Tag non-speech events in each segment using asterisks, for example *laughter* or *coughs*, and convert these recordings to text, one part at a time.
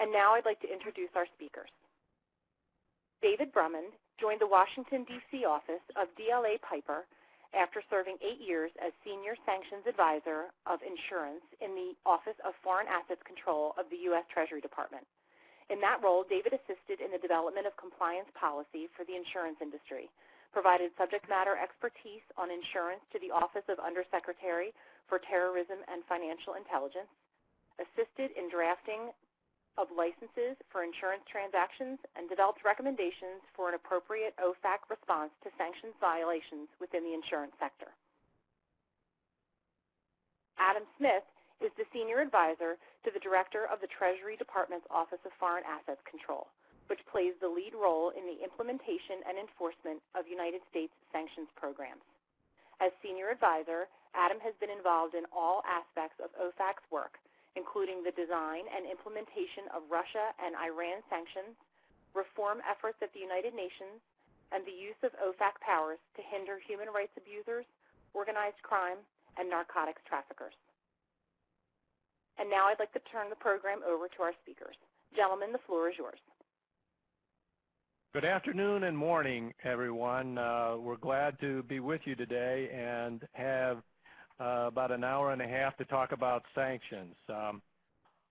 And now I'd like to introduce our speakers. David Brummond joined the Washington, D.C. office of DLA Piper after serving eight years as Senior Sanctions Advisor of Insurance in the Office of Foreign Assets Control of the U.S. Treasury Department. In that role, David assisted in the development of compliance policy for the insurance industry, provided subject matter expertise on insurance to the Office of Undersecretary for Terrorism and Financial Intelligence, assisted in drafting of licenses for insurance transactions, and developed recommendations for an appropriate OFAC response to sanctions violations within the insurance sector. Adam Smith is the Senior Advisor to the Director of the Treasury Department's Office of Foreign Assets Control, which plays the lead role in the implementation and enforcement of United States sanctions programs. As Senior Advisor, Adam has been involved in all aspects of OFAC's work, including the design and implementation of Russia and Iran sanctions, reform efforts at the United Nations, and the use of OFAC powers to hinder human rights abusers, organized crime, and narcotics traffickers. And now I'd like to turn the program over to our speakers. Gentlemen, the floor is yours. Good afternoon and morning, everyone. Uh, we're glad to be with you today and have uh, about an hour and a half to talk about sanctions. Um,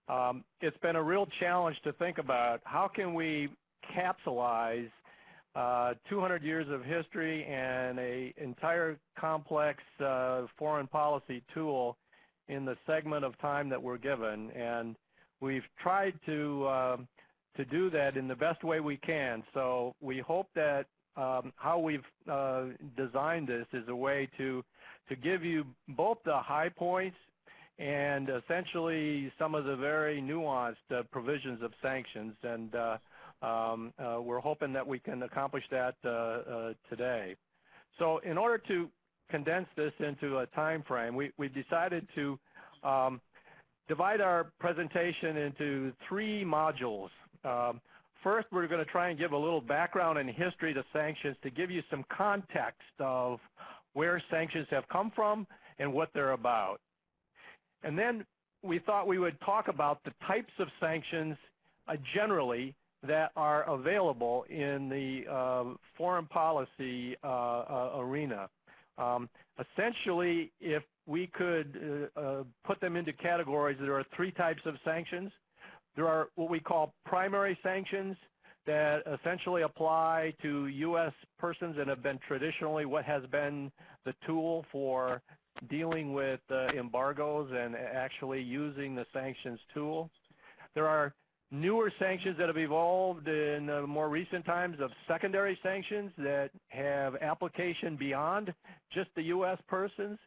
um, it's been a real challenge to think about how can we capsulize uh, 200 years of history and a entire complex uh, foreign policy tool in the segment of time that we're given. And we've tried to, uh, to do that in the best way we can. So we hope that um, how we've uh, designed this is a way to to give you both the high points and essentially some of the very nuanced uh, provisions of sanctions. And uh, um, uh, we're hoping that we can accomplish that uh, uh, today. So in order to condense this into a time frame, we, we decided to um, divide our presentation into three modules. Um, First, we're going to try and give a little background and history to sanctions to give you some context of where sanctions have come from and what they're about. And then we thought we would talk about the types of sanctions uh, generally that are available in the uh, foreign policy uh, uh arena. Um, essentially, if we could uh, uh, put them into categories, there are three types of sanctions. There are what we call primary sanctions that essentially apply to U.S. persons and have been traditionally what has been the tool for dealing with uh, embargoes and actually using the sanctions tool. There are newer sanctions that have evolved in uh, more recent times of secondary sanctions that have application beyond just the U.S. persons.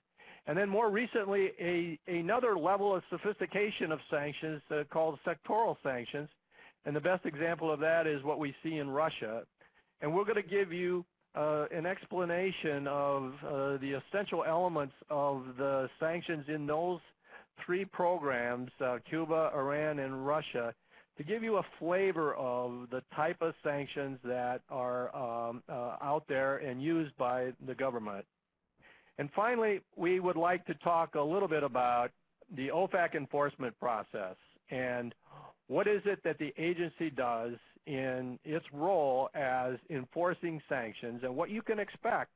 And then more recently, a, another level of sophistication of sanctions uh, called sectoral sanctions. And the best example of that is what we see in Russia. And we're going to give you uh, an explanation of uh, the essential elements of the sanctions in those three programs, uh, Cuba, Iran, and Russia, to give you a flavor of the type of sanctions that are um, uh, out there and used by the government. And finally, we would like to talk a little bit about the OFAC enforcement process and what is it that the agency does in its role as enforcing sanctions and what you can expect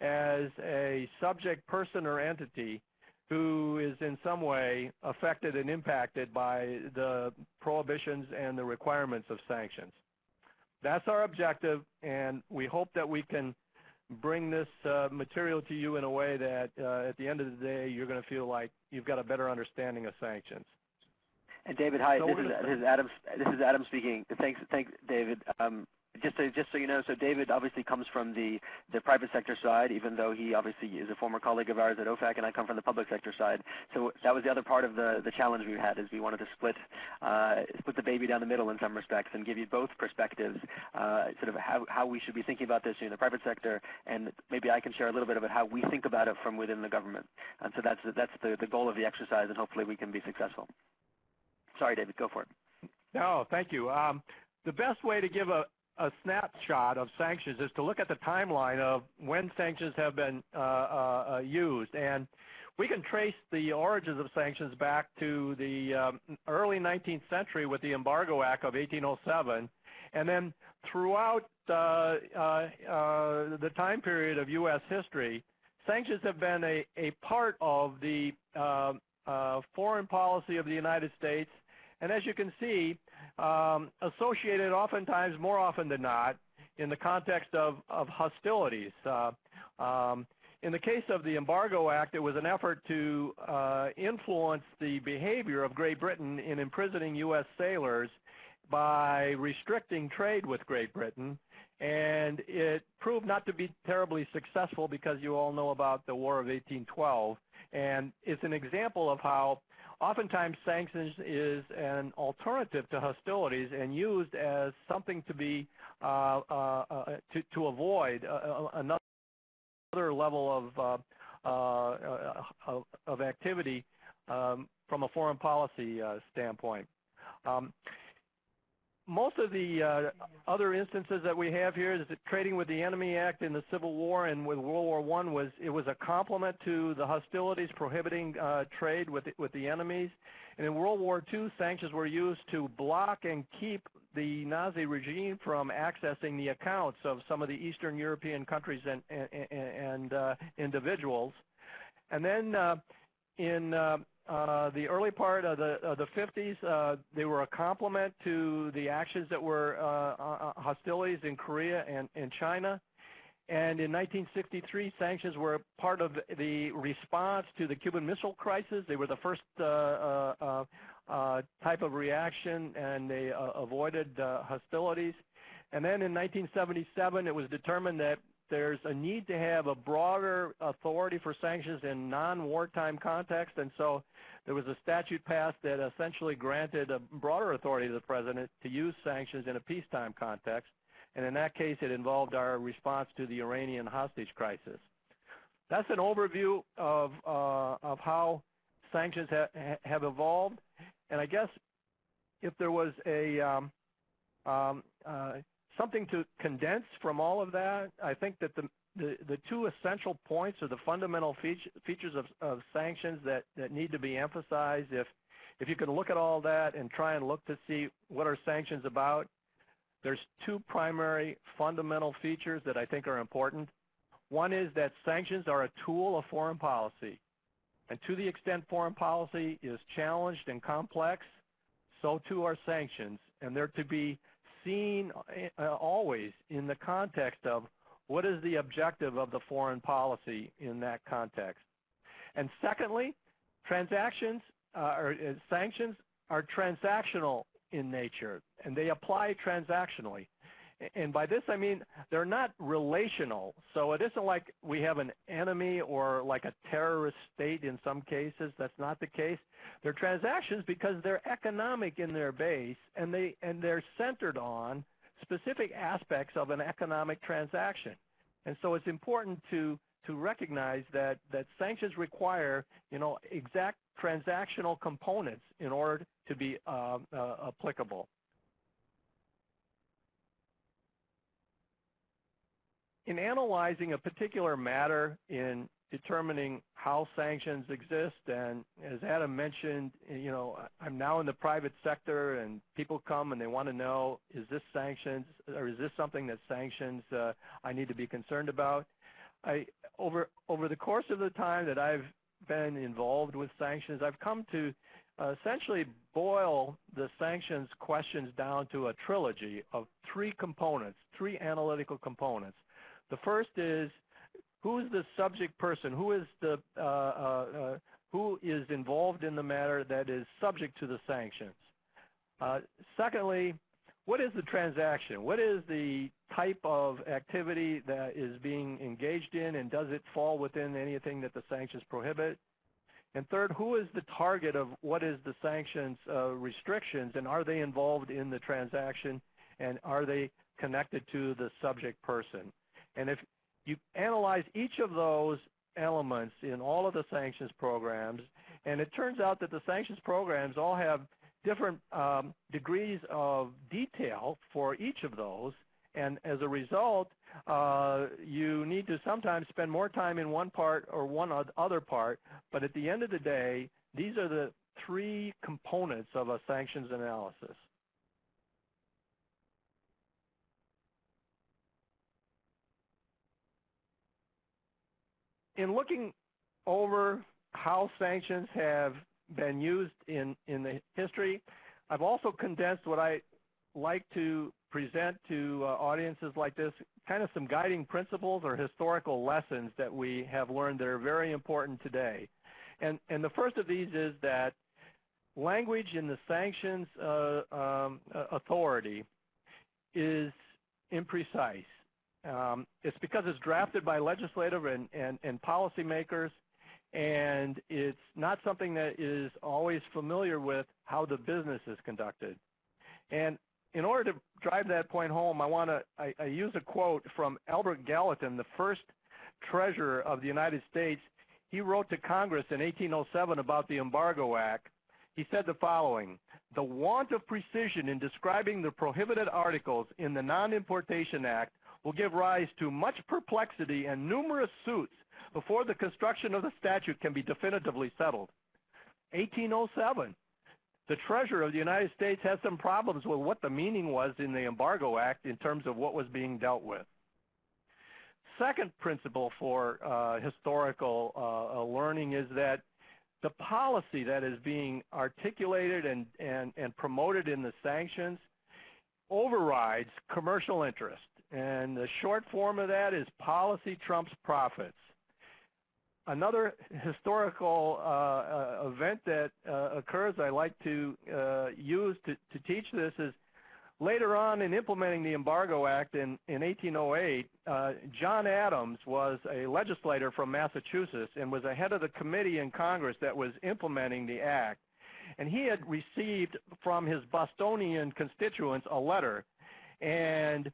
as a subject person or entity who is in some way affected and impacted by the prohibitions and the requirements of sanctions. That's our objective, and we hope that we can bring this uh, material to you in a way that uh, at the end of the day you're going to feel like you've got a better understanding of sanctions. And David, hi. So this, is, this is Adam. This is Adam speaking. Thanks, thanks, David. Um, just so, just so you know, so David obviously comes from the, the private sector side, even though he obviously is a former colleague of ours at OFAC, and I come from the public sector side. So that was the other part of the, the challenge we had, is we wanted to split uh, split the baby down the middle in some respects and give you both perspectives, uh, sort of how, how we should be thinking about this in the private sector, and maybe I can share a little bit about how we think about it from within the government. And so that's, that's the, the goal of the exercise, and hopefully we can be successful. Sorry, David, go for it. No, thank you. Um, the best way to give a, a snapshot of sanctions is to look at the timeline of when sanctions have been uh, uh, uh, used. And we can trace the origins of sanctions back to the um, early 19th century with the Embargo Act of 1807, and then throughout uh, uh, uh, the time period of U.S. history, sanctions have been a, a part of the foreign policy of the United States, and as you can see, um, associated oftentimes, more often than not, in the context of, of hostilities. Uh, um, in the case of the Embargo Act, it was an effort to uh, influence the behavior of Great Britain in imprisoning U.S. sailors by restricting trade with Great Britain, and it proved not to be terribly successful because you all know about the War of 1812, and it's an example of how oftentimes sanctions is an alternative to hostilities and used as something to be uh, uh, uh, to, to avoid uh, uh, another level of, of, of, activity um, from a foreign policy standpoint. Um, most of the uh, other instances that we have here is that trading with the Enemy Act in the Civil War and with World War One was it was a complement to the hostilities prohibiting uh, trade with the, with the enemies. And in World War II, sanctions were used to block and keep the Nazi regime from accessing the accounts of some of the Eastern European countries and, and, and uh, individuals. And then uh, in uh, uh, the early part of the, of the 50s, uh, they were a complement to the actions that were uh, hostilities in Korea and, and China. And in 1963, sanctions were part of the response to the Cuban Missile Crisis. They were the first uh, uh, uh, type of reaction, and they avoided hostilities. And then in 1977, it was determined that there's a need to have a broader authority for sanctions in non-wartime context, and so there was a statute passed that essentially granted a broader authority to the president to use sanctions in a peacetime context. And in that case, it involved our response to the Iranian hostage crisis. That's an overview of, uh, of how sanctions ha have evolved. And I guess if there was a um, um, uh, something to condense from all of that, I think that the, the, the two essential points or the fundamental feature, features of, of sanctions that, that need to be emphasized, if, if you can look at all that and try and look to see what are sanctions about, there's two primary fundamental features that I think are important. One is that sanctions are a tool of foreign policy. And to the extent foreign policy is challenged and complex, so too are sanctions. And they're to be seen uh, always in the context of what is the objective of the foreign policy in that context. And secondly, transactions uh, or uh, sanctions are transactional in nature, and they apply transactionally. And by this I mean they're not relational. So it isn't like we have an enemy or like a terrorist state in some cases. That's not the case. They're transactions because they're economic in their base and they and they're centered on specific aspects of an economic transaction. And so it's important to to recognize that that sanctions require, you know, exact transactional components in order to be uh, uh, applicable. In analyzing a particular matter in determining how sanctions exist and as Adam mentioned, you know, I'm now in the private sector and people come and they want to know is this sanctions or is this something that sanctions uh, I need to be concerned about? I over over the course of the time that I've been involved with sanctions, I've come to uh, essentially boil the sanctions questions down to a trilogy of three components, three analytical components. The first is who is the subject person? Who is the uh, uh, uh, who is involved in the matter that is subject to the sanctions? Uh, secondly, what is the transaction? What is the type of activity that is being engaged in, and does it fall within anything that the sanctions prohibit? And third, who is the target of what is the sanctions uh, restrictions, and are they involved in the transaction, and are they connected to the subject person? And if you analyze each of those elements in all of the sanctions programs, and it turns out that the sanctions programs all have different um, degrees of detail for each of those, And as a result, uh, you need to sometimes spend more time in one part or one other part. But at the end of the day, these are the three components of a sanctions analysis. In looking over how sanctions have been used in, in the history, I've also condensed what I like to present to uh, audiences like this, kind of some guiding principles or historical lessons that we have learned that are very important today. And, and the first of these is that language in the sanctions uh, um, authority is imprecise. Um, it's because it's drafted by legislative and, and, and policymakers, and it's not something that is always familiar with how the business is conducted. And in order to drive that point home, I want to I, I use a quote from Albert Gallatin, the first treasurer of the United States. He wrote to Congress in 1807 about the Embargo Act. He said the following, the want of precision in describing the prohibited articles in the Non-Importation Act will give rise to much perplexity and numerous suits before the construction of the statute can be definitively settled. 1807. The Treasurer of the United States has some problems with what the meaning was in the Embargo Act in terms of what was being dealt with. Second principle for uh, historical uh, uh learning is that the policy that is being articulated and, and, and promoted in the sanctions overrides commercial interest. And the short form of that is policy trumps profits. Another historical uh, uh, event that uh, occurs I like to uh, use to, to teach this is later on in implementing the Embargo Act in, in 1808, uh, John Adams was a legislator from Massachusetts and was a head of the committee in Congress that was implementing the act. And he had received from his Bostonian constituents a letter and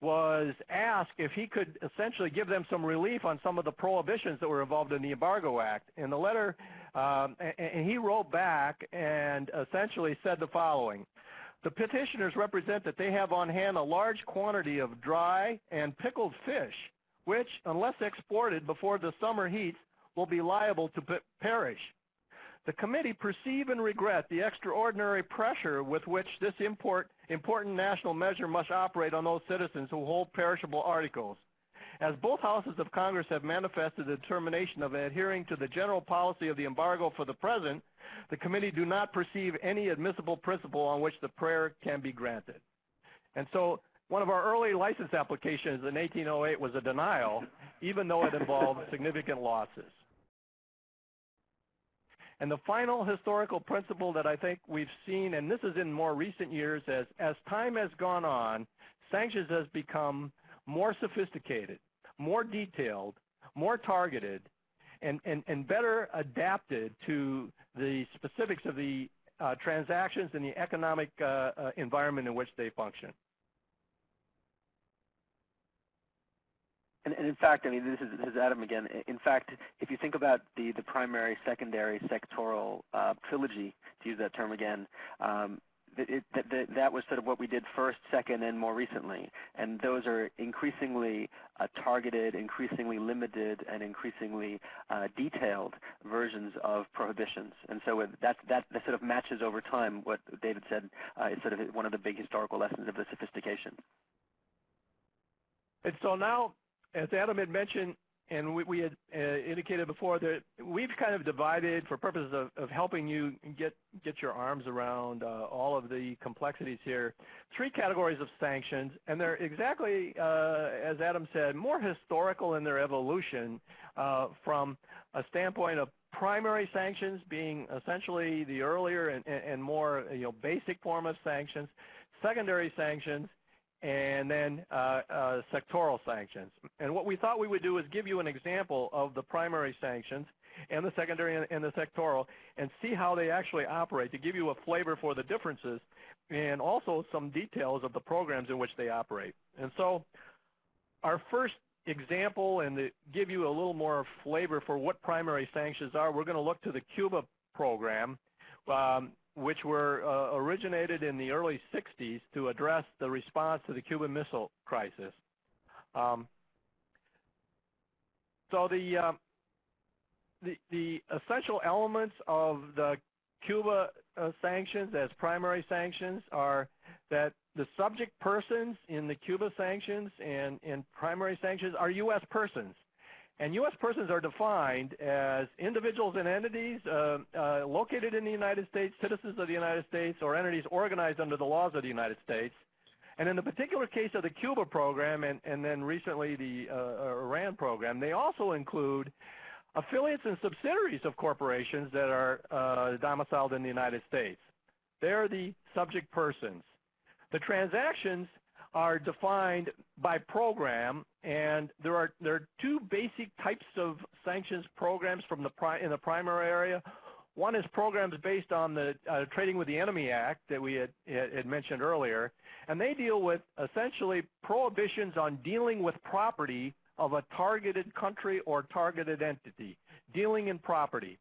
was asked if he could essentially give them some relief on some of the prohibitions that were involved in the Embargo Act. In the letter, um, and he wrote back and essentially said the following. The petitioners represent that they have on hand a large quantity of dry and pickled fish, which, unless exported before the summer heats, will be liable to perish. The committee perceive and regret the extraordinary pressure with which this import, important national measure must operate on those citizens who hold perishable articles. As both houses of Congress have manifested the determination of adhering to the general policy of the embargo for the present, the committee do not perceive any admissible principle on which the prayer can be granted. And so one of our early license applications in 1808 was a denial, even though it involved significant losses. And the final historical principle that I think we've seen, and this is in more recent years, as, as time has gone on, sanctions has become more sophisticated, more detailed, more targeted, and, and, and better adapted to the specifics of the uh, transactions and the economic uh, uh, environment in which they function. And, and, in fact, I mean, this is, this is, Adam again. In fact, if you think about the, the primary, secondary, sectoral uh, trilogy, to use that term again, um, it, that, that was sort of what we did first, second, and more recently. And those are increasingly uh, targeted, increasingly limited, and increasingly uh, detailed versions of prohibitions. And so that, that, that sort of matches over time what David said uh, is sort of one of the big historical lessons of the sophistication. And so now as Adam had mentioned, and we, we had uh, indicated before that we've kind of divided for purposes of, of helping you get get your arms around uh, all of the complexities here, three categories of sanctions, and they're exactly, uh, as Adam said, more historical in their evolution uh, from a standpoint of primary sanctions being essentially the earlier and, and more you know basic form of sanctions, secondary sanctions, and then uh, uh, sectoral sanctions. And what we thought we would do is give you an example of the primary sanctions and the secondary and, and the sectoral and see how they actually operate to give you a flavor for the differences and also some details of the programs in which they operate. And so our first example and to give you a little more flavor for what primary sanctions are, we're going to look to the Cuba program. Um, which were uh, originated in the early 60s to address the response to the Cuban Missile Crisis. Um, so the, uh, the, the essential elements of the Cuba uh, sanctions as primary sanctions are that the subject persons in the Cuba sanctions and, and primary sanctions are U.S. persons. And U.S. persons are defined as individuals and entities uh, uh, located in the United States, citizens of the United States, or entities organized under the laws of the United States. And in the particular case of the Cuba program and, and then recently the uh, Iran program, they also include affiliates and subsidiaries of corporations that are uh, domiciled in the United States. They're the subject persons. The transactions are defined by program, and there are there are two basic types of sanctions programs from the pri in the primary area. One is programs based on the uh, Trading with the Enemy Act that we had, had mentioned earlier, and they deal with essentially prohibitions on dealing with property of a targeted country or targeted entity, dealing in property.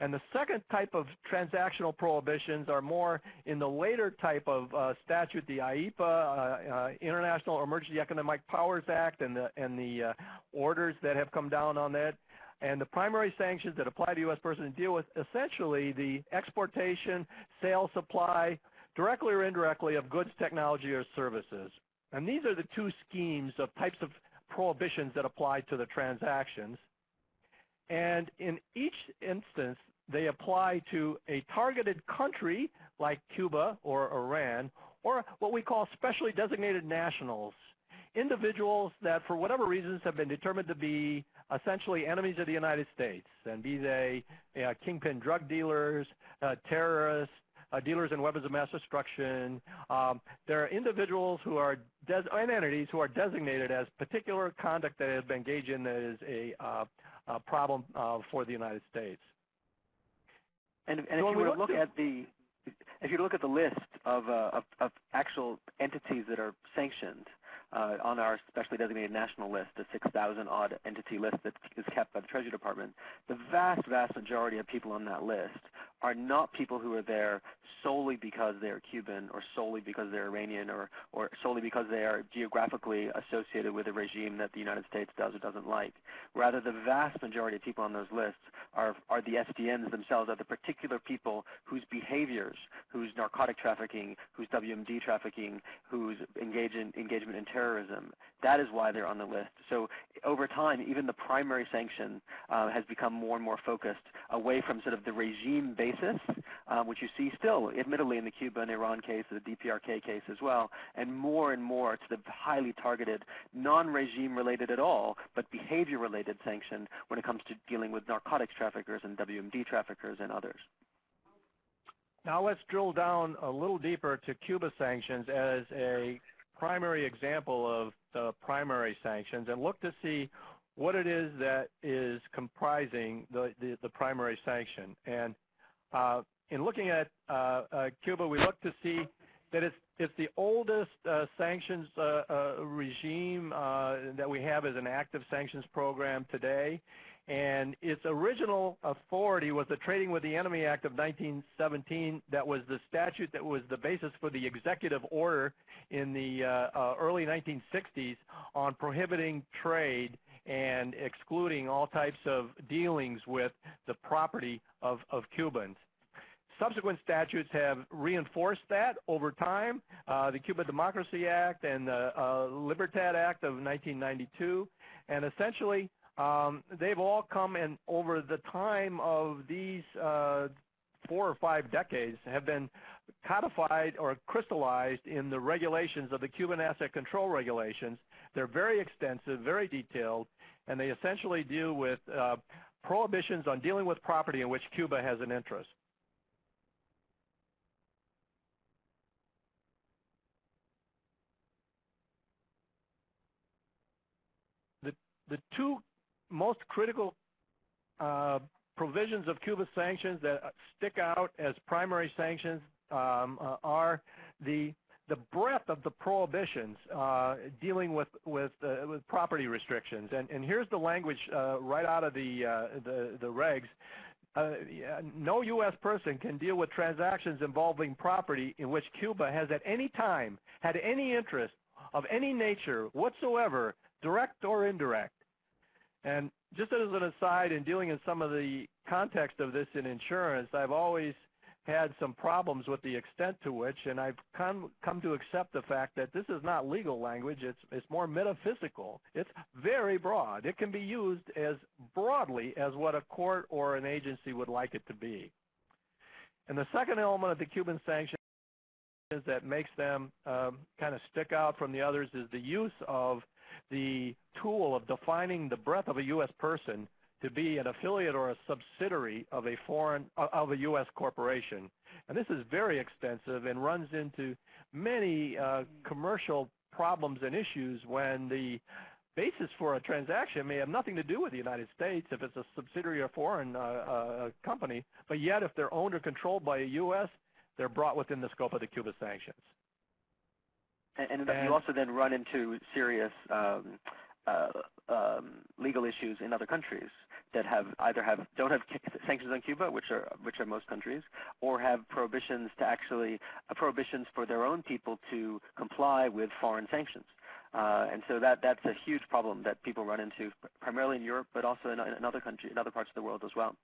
And the second type of transactional prohibitions are more in the later type of uh, statute, the IEEPA, uh, uh, International Emergency Economic Powers Act, and the, and the uh, orders that have come down on that. And the primary sanctions that apply to U.S. persons deal with essentially the exportation, sale, supply, directly or indirectly, of goods, technology, or services. And these are the two schemes of types of prohibitions that apply to the transactions. And in each instance, they apply to a targeted country like Cuba or Iran, or what we call specially designated nationals, individuals that for whatever reasons have been determined to be essentially enemies of the United States, and be they kingpin drug dealers, uh, terrorists, uh, dealers in weapons of mass destruction. Um, there are individuals who are and entities who are designated as particular conduct that has been engaged in that is a, uh, a problem uh, for the United States. And, and so if you were to look at the if you look at the list of, uh, of, of, actual entities that are sanctioned uh, on our specially designated national list, the 6,000 odd entity list that is kept by the Treasury Department, the vast, vast majority of people on that list are not people who are there solely because they're Cuban or solely because they're Iranian or, or solely because they are geographically associated with a regime that the United States does or doesn't like. Rather, the vast majority of people on those lists are, are the SDNs themselves, are the particular people whose behaviors, whose narcotic trafficking, whose WMD trafficking, whose engage in, engagement in terrorism, that is why they're on the list. So over time, even the primary sanction uh, has become more and more focused away from sort of the regime-based basis, um, which you see still, admittedly, in the Cuba and Iran case, the DPRK case as well, and more and more to the highly targeted, non-regime related at all, but behavior related sanction when it comes to dealing with narcotics traffickers and WMD traffickers and others. Now let's drill down a little deeper to Cuba sanctions as a primary example of the primary sanctions and look to see what it is that is comprising the, the, the primary sanction. And uh, in looking at uh, uh, Cuba, we look to see that it's, it's the oldest uh, sanctions uh, uh, regime that we have as an active sanctions program today. And its original authority was the Trading with the Enemy Act of 1917 that was the statute that was the basis for the executive order in the early 1960s on prohibiting trade and excluding all types of dealings with the property of, of Cubans. Subsequent statutes have reinforced that over time, uh, the Cuba Democracy Act and the uh, Libertad Act of 1992, and essentially um, they've all come in over the time of these uh, four or five decades have been codified or crystallized in the regulations of the Cuban Asset Control Regulations. They're very extensive, very detailed, and they essentially deal with uh, prohibitions on dealing with property in which Cuba has an interest. The, the two most critical uh, provisions of Cuba sanctions that stick out as primary sanctions um, uh, are the the breadth of the prohibitions uh, dealing with with, uh, with property restrictions. And and here's the language uh, right out of the, uh, the the regs. uh, no U.S. person can deal with transactions involving property in which Cuba has at any time had any interest of any nature whatsoever, direct or indirect. And just as an aside, in dealing in some of the context of this in insurance, I've always had some problems with the extent to which, and I've come, come to accept the fact that this is not legal language, it's, it's more metaphysical. It's very broad. It can be used as broadly as what a court or an agency would like it to be. And the second element of the Cuban sanctions that makes them um, kind of stick out from the others is the use of the tool of defining the breadth of a U.S. person to be an affiliate or a subsidiary of a foreign uh, of a U.S. corporation. And this is very extensive and runs into many uh, commercial problems and issues when the basis for a transaction may have nothing to do with the United States if it's a subsidiary or foreign uh, uh, company, but yet if they're owned or controlled by a U.S., they're brought within the scope of the Cuba sanctions. And, and, you also then run into serious um, uh, um, legal issues in other countries that have either have don't have *laughs* sanctions on Cuba, which are which are most countries, or have prohibitions to actually uh, prohibitions for their own people to comply with foreign sanctions. Uh, and so that that's a huge problem that people run into, primarily in Europe, but also in, in other countries, in other parts of the world as well,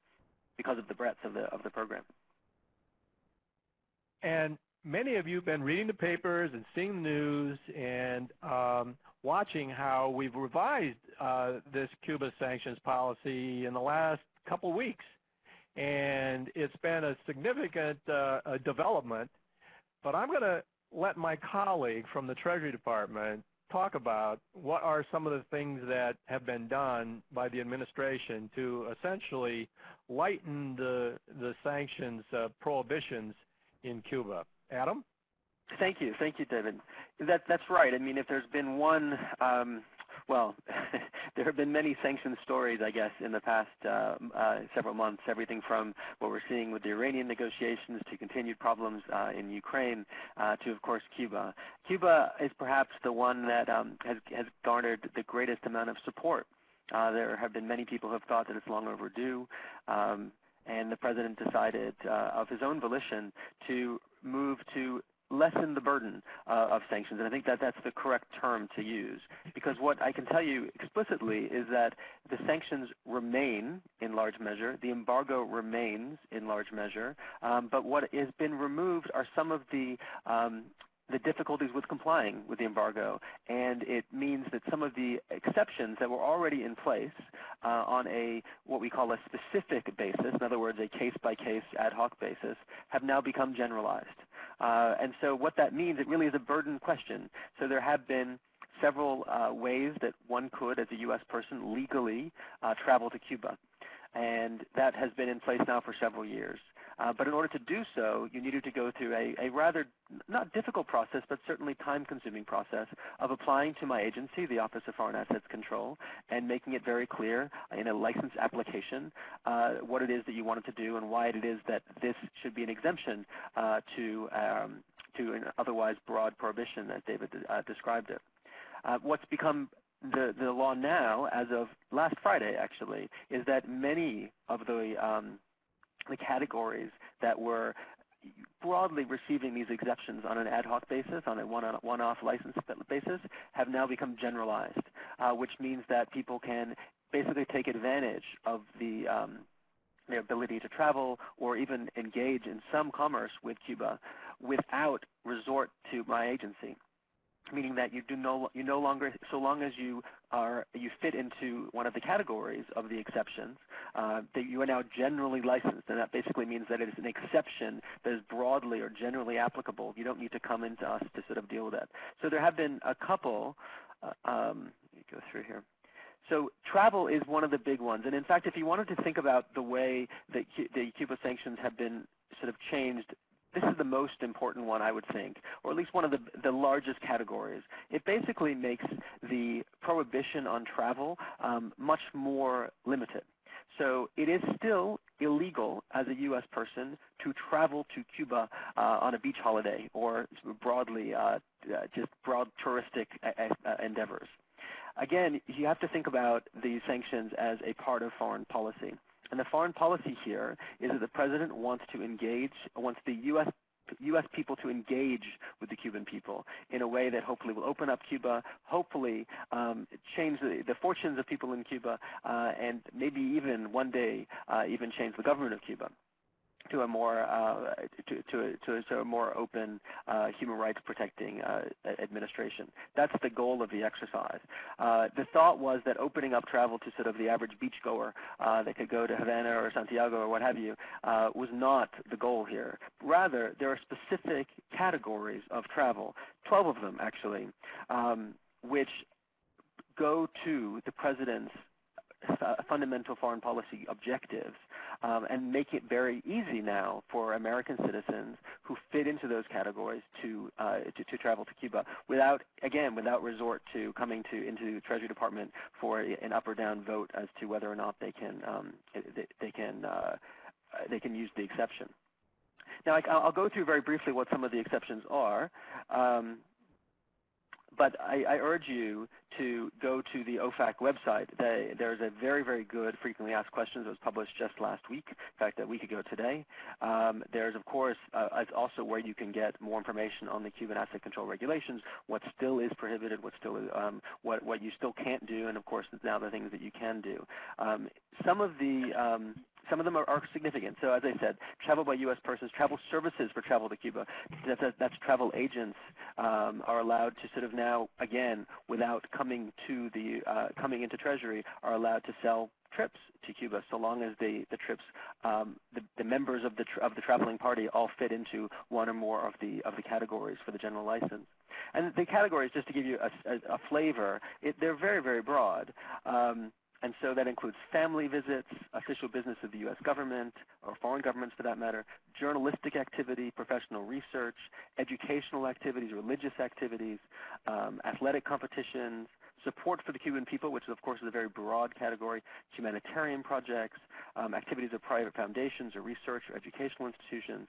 because of the breadth of the of the program. And many of you have been reading the papers and seeing the news and um, watching how we've revised uh, this Cuba sanctions policy in the last couple weeks. And it's been a significant uh, a development. But I'm going to let my colleague from the Treasury Department talk about what are some of the things that have been done by the administration to essentially lighten the, the sanctions uh, prohibitions in Cuba. Adam? Thank you. Thank you, David. That, that's right. I mean, if there's been one, um, well, *laughs* there have been many sanctions stories, I guess, in the past uh, uh, several months, everything from what we're seeing with the Iranian negotiations to continued problems uh, in Ukraine uh, to, of course, Cuba. Cuba is perhaps the one that um, has, has garnered the greatest amount of support. Uh, there have been many people who have thought that it's long overdue. Um, and the president decided uh, of his own volition to move to lessen the burden uh, of sanctions. And I think that that's the correct term to use. Because what I can tell you explicitly is that the sanctions remain in large measure. The embargo remains in large measure. Um, but what has been removed are some of the um, the difficulties with complying with the embargo, and it means that some of the exceptions that were already in place uh, on a what we call a specific basis, in other words, a case-by-case ad hoc basis, have now become generalized. Uh, and so what that means, it really is a burden question. So there have been several uh, ways that one could, as a U.S. person, legally uh, travel to Cuba. And that has been in place now for several years. Uh, but in order to do so, you needed to go through a, a rather, not difficult process, but certainly time-consuming process of applying to my agency, the Office of Foreign Assets Control, and making it very clear in a license application uh, what it is that you wanted to do and why it is that this should be an exemption uh, to, um, to an otherwise broad prohibition as David uh, described it. Uh, what's become the, the law now, as of last Friday actually, is that many of the um, the categories that were broadly receiving these exceptions on an ad hoc basis, on a one-off license basis, have now become generalized, uh, which means that people can basically take advantage of the um, their ability to travel or even engage in some commerce with Cuba without resort to my agency meaning that you do no you no longer so long as you are you fit into one of the categories of the exceptions uh, that you are now generally licensed and that basically means that it is an exception that is broadly or generally applicable. You don't need to come into us to sort of deal with that so there have been a couple uh, um, let me go through here. So travel is one of the big ones. And in fact if you wanted to think about the way that the Cuba sanctions have been sort of changed this is the most important one, I would think, or at least one of the, the largest categories. It basically makes the prohibition on travel um, much more limited. So it is still illegal as a U.S. person to travel to Cuba uh, on a beach holiday or broadly uh, uh, just broad touristic uh, endeavors. Again, you have to think about these sanctions as a part of foreign policy. And the foreign policy here is that the president wants to engage, wants the U.S. U.S. people to engage with the Cuban people in a way that hopefully will open up Cuba, hopefully um, change the, the, fortunes of people in Cuba, uh, and maybe even one day uh, even change the government of Cuba to a more uh, to, to, to, to, a more open uh, human rights protecting uh, administration. That's the goal of the exercise. Uh, the thought was that opening up travel to sort of the average beachgoer uh, that could go to Havana or Santiago or what have you uh, was not the goal here. Rather, there are specific categories of travel, 12 of them actually, um, which go to the president's fundamental foreign policy objectives um, and make it very easy now for American citizens who fit into those categories to, uh, to, to, travel to Cuba without, again, without resort to coming to into the Treasury Department for an up or down vote as to whether or not they can, um, they, they, can, uh, they can use the exception. Now, I, will go through very briefly what some of the exceptions are. Um, but I, I, urge you to go to the OFAC website. They, there's a very, very good frequently asked questions that was published just last week, in fact, a week ago today. Um, there's, of course, uh, it's also where you can get more information on the Cuban asset control regulations, what still is prohibited, what still is, um, what, what you still can't do, and of course, now the things that you can do. Um, some of the um, some of them are, are, significant. So as I said, travel by U.S. persons, travel services for travel to Cuba, that's, that's travel agents um, are allowed to sort of now, again, without coming to the, uh, coming into Treasury, are allowed to sell trips to Cuba, so long as the, the trips, um, the, the members of the, of the traveling party all fit into one or more of the, of the categories for the general license. And the categories, just to give you a, a, a flavor, it, they're very, very broad. Um, and so that includes family visits, official business of the U.S. government, or foreign governments for that matter, journalistic activity, professional research, educational activities, religious activities, um, athletic competitions, support for the Cuban people, which of course is a very broad category, humanitarian projects, um, activities of private foundations or research or educational institutions.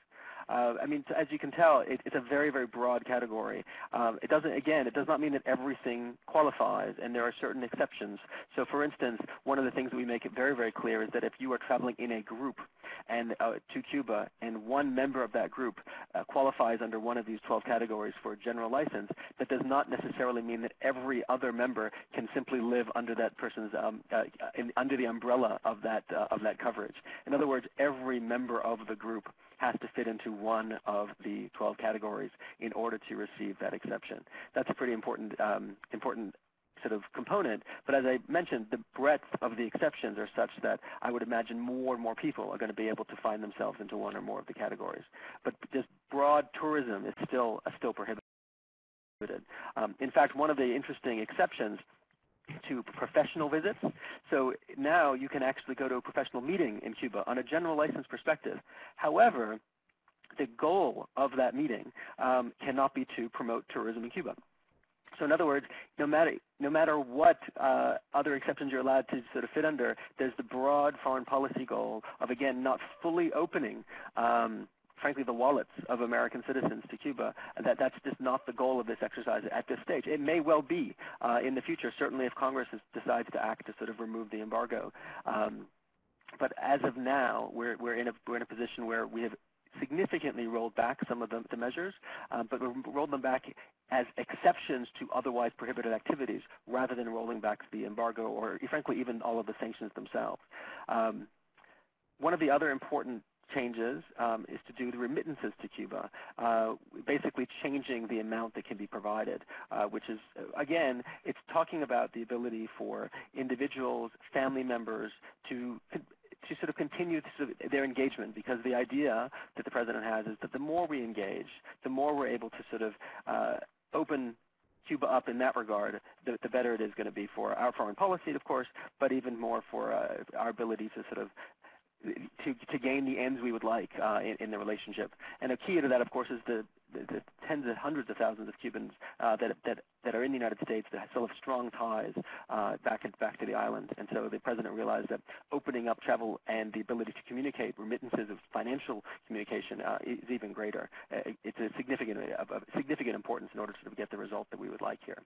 Uh, I mean, as you can tell, it, it's a very, very broad category. Um, it doesn't, again, it does not mean that everything qualifies, and there are certain exceptions. So for instance, one of the things that we make it very, very clear is that if you are traveling in a group and uh, to Cuba, and one member of that group uh, qualifies under one of these 12 categories for a general license, that does not necessarily mean that every other member can simply live under that person's um, uh, in, under the umbrella of that uh, of that coverage. In other words, every member of the group has to fit into one of the 12 categories in order to receive that exception. That's a pretty important um, important sort of component, but as I mentioned, the breadth of the exceptions are such that I would imagine more and more people are going to be able to find themselves into one or more of the categories. But just broad tourism is still uh, still prohibited. Um, in fact, one of the interesting exceptions to professional visits. So now you can actually go to a professional meeting in Cuba on a general license perspective. However, the goal of that meeting um, cannot be to promote tourism in Cuba. So in other words, no matter no matter what uh, other exceptions you're allowed to sort of fit under, there's the broad foreign policy goal of again not fully opening um, frankly, the wallets of American citizens to Cuba. That that's just not the goal of this exercise at this stage. It may well be uh, in the future, certainly if Congress decides to act to sort of remove the embargo. Um, but as of now, we're we're in a we're in a position where we have significantly rolled back some of the, the measures, um, but rolled them back as exceptions to otherwise prohibited activities rather than rolling back the embargo or, frankly, even all of the sanctions themselves. Um, one of the other important changes um, is to do the remittances to Cuba, uh, basically changing the amount that can be provided, uh, which is, again, it's talking about the ability for individuals, family members to to sort of continue sort of their engagement because the idea that the president has is that the more we engage, the more we're able to sort of uh, open Cuba up in that regard, the, the better it is going to be for our foreign policy, of course, but even more for uh, our ability to sort of to, to gain the ends we would like uh, in, in the relationship. And a key to that, of course, is the, the, the tens of hundreds of thousands of Cubans uh, that, that, that are in the United States that still have strong ties uh, back, back to the island. And so the president realized that opening up travel and the ability to communicate, remittances of financial communication, uh, is even greater. Uh, it's a significant, of, of significant importance in order to get the result that we would like here.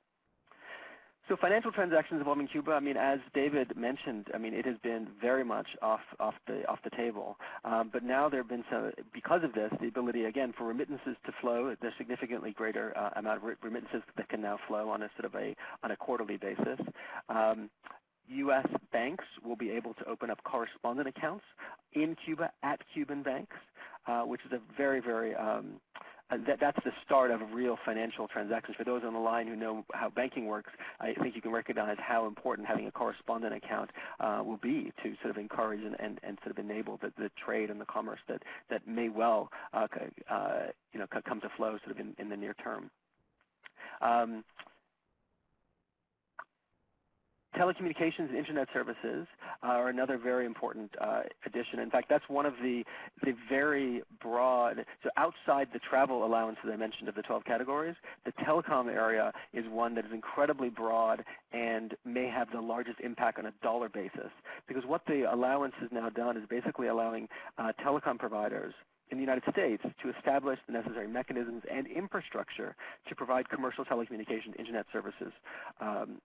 So financial transactions involving Cuba, I mean, as David mentioned, I mean, it has been very much off off the off the table. Um, but now there have been some, because of this, the ability again for remittances to flow. There's significantly greater uh, amount of remittances that can now flow on a sort of a on a quarterly basis. Um, U.S. banks will be able to open up correspondent accounts in Cuba at Cuban banks, uh, which is a very, very um, that, that's the start of real financial transactions. For those on the line who know how banking works, I think you can recognize how important having a correspondent account uh, will be to sort of encourage and, and, and sort of enable the, the trade and the commerce that, that may well uh, uh you know, come to flow sort of in, in the near term. Um, Telecommunications and internet services are another very important uh, addition. In fact, that's one of the, the very broad, so outside the travel allowances I mentioned of the 12 categories, the telecom area is one that is incredibly broad and may have the largest impact on a dollar basis. Because what the allowance has now done is basically allowing uh, telecom providers in the United States to establish the necessary mechanisms and infrastructure to provide commercial telecommunications internet services um,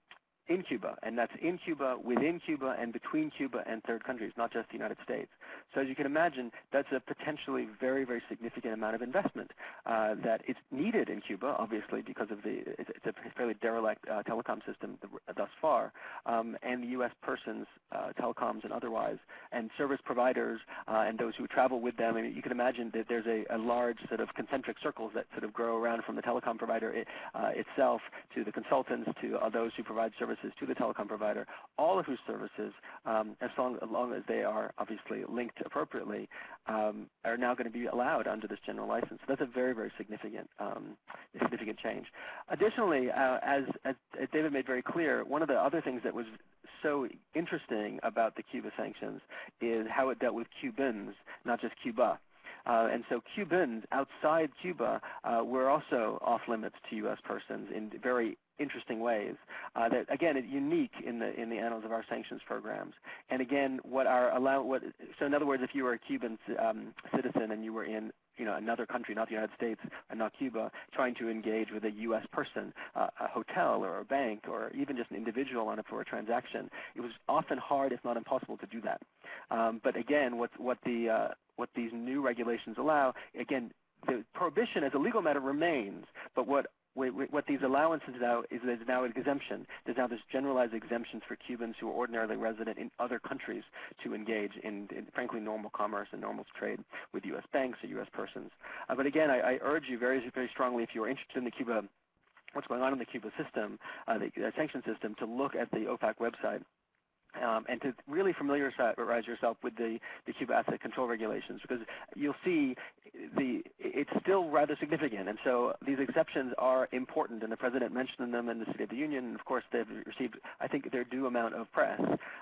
in Cuba, and that's in Cuba, within Cuba, and between Cuba and third countries, not just the United States. So as you can imagine, that's a potentially very, very significant amount of investment uh, that is needed in Cuba, obviously, because of the it's, a fairly derelict uh, telecom system thus far, um, and the U.S. persons, uh, telecoms and otherwise, and service providers, uh, and those who travel with them. I mean, you can imagine that there's a, a, large sort of concentric circles that sort of grow around from the telecom provider it, uh, itself to the consultants to uh, those who provide services services to the telecom provider, all of whose services, um, as, long, as, long, as they are obviously linked appropriately, um, are now going to be allowed under this general license. So that's a very, very significant, um, significant change. Additionally, uh, as, as, David made very clear, one of the other things that was so interesting about the Cuba sanctions is how it dealt with Cubans, not just Cuba. Uh, and so Cubans outside Cuba uh, were also off limits to U.S. persons in very interesting ways uh, that again are unique in the in the annals of our sanctions programs. And again, what our allow what so in other words, if you were a Cuban um, citizen and you were in you know, another country, not the United States and not Cuba, trying to engage with a U.S. person, uh, a hotel or a bank or even just an individual on a, for a transaction, it was often hard, if not impossible, to do that. Um, but again, what, what, the, uh, what these new regulations allow, again, the prohibition as a legal matter remains, but what what these allowances now is there's now an exemption. There's now this generalized exemptions for Cubans who are ordinarily resident in other countries to engage in, in frankly, normal commerce and normal trade with U.S. banks or U.S. persons. Uh, but again, I, I, urge you very, very strongly, if you are interested in the Cuba, what's going on in the Cuba system, uh, the, the sanction system, to look at the OFAC website um, and to really familiarize yourself with the, the Cuba asset control regulations because you'll see the it's still rather significant. And so these exceptions are important, and the President mentioned them in the State of the Union. And of course, they've received, I think, their due amount of press.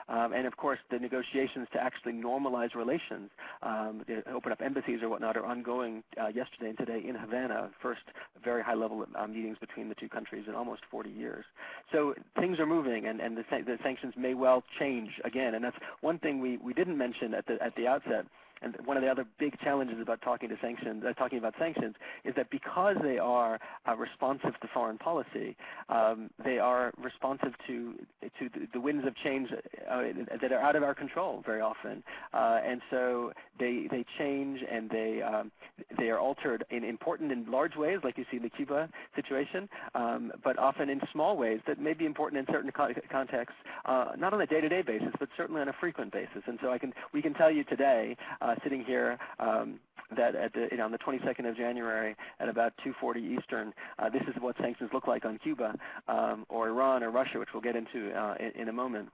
Um, and of course, the negotiations to actually normalize relations, um, open up embassies or whatnot, are ongoing uh, yesterday and today in Havana, first very high-level uh, meetings between the two countries in almost 40 years. So things are moving, and, and the, the sanctions may well change change again. And that's one thing we, we didn't mention at the, at the outset. And one of the other big challenges about talking to sanctions, uh, talking about sanctions, is that because they are uh, responsive to foreign policy, um, they are responsive to to the, winds of change uh, that are out of our control very often, uh, and so they they change and they um, they are altered in important and large ways, like you see in the Cuba situation, um, but often in small ways that may be important in certain co contexts, uh, not on a day-to-day -day basis, but certainly on a frequent basis. And so I can we can tell you today uh, sitting here um, that at the, you know, on the 22nd of January at about 2.40 Eastern, uh, this is what sanctions look like on Cuba um, or Iran or Russia, which we'll get into uh, in, in a moment.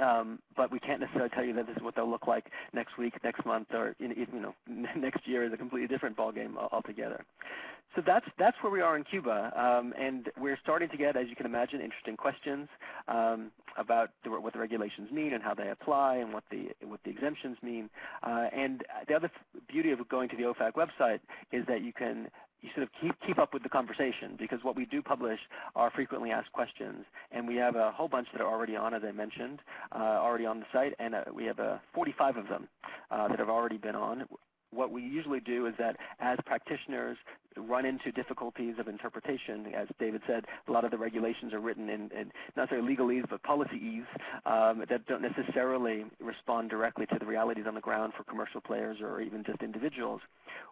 Um, but we can't necessarily tell you that this is what they'll look like next week, next month, or you know, *laughs* next year is a completely different ballgame altogether. So that's that's where we are in Cuba, um, and we're starting to get, as you can imagine, interesting questions um, about the, what the regulations mean and how they apply and what the what the exemptions mean. Uh, and the other beauty of going to the OFAC website is that you can you sort of keep, keep up with the conversation because what we do publish are frequently asked questions. And we have a whole bunch that are already on, as I mentioned, uh, already on the site. And uh, we have uh, 45 of them uh, that have already been on. What we usually do is that as practitioners run into difficulties of interpretation, as David said, a lot of the regulations are written in, in not necessarily legalese, but policyese um, that don't necessarily respond directly to the realities on the ground for commercial players or even just individuals.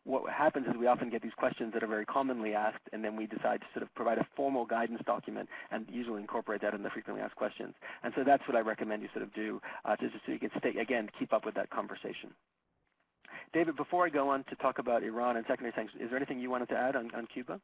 What happens is we often get these questions that are very commonly asked, and then we decide to sort of provide a formal guidance document and usually incorporate that in the frequently asked questions. And so that's what I recommend you sort of do, uh, just so you can stay, again, keep up with that conversation. David, before I go on to talk about Iran and secondary sanctions, is there anything you wanted to add on, on Cuba?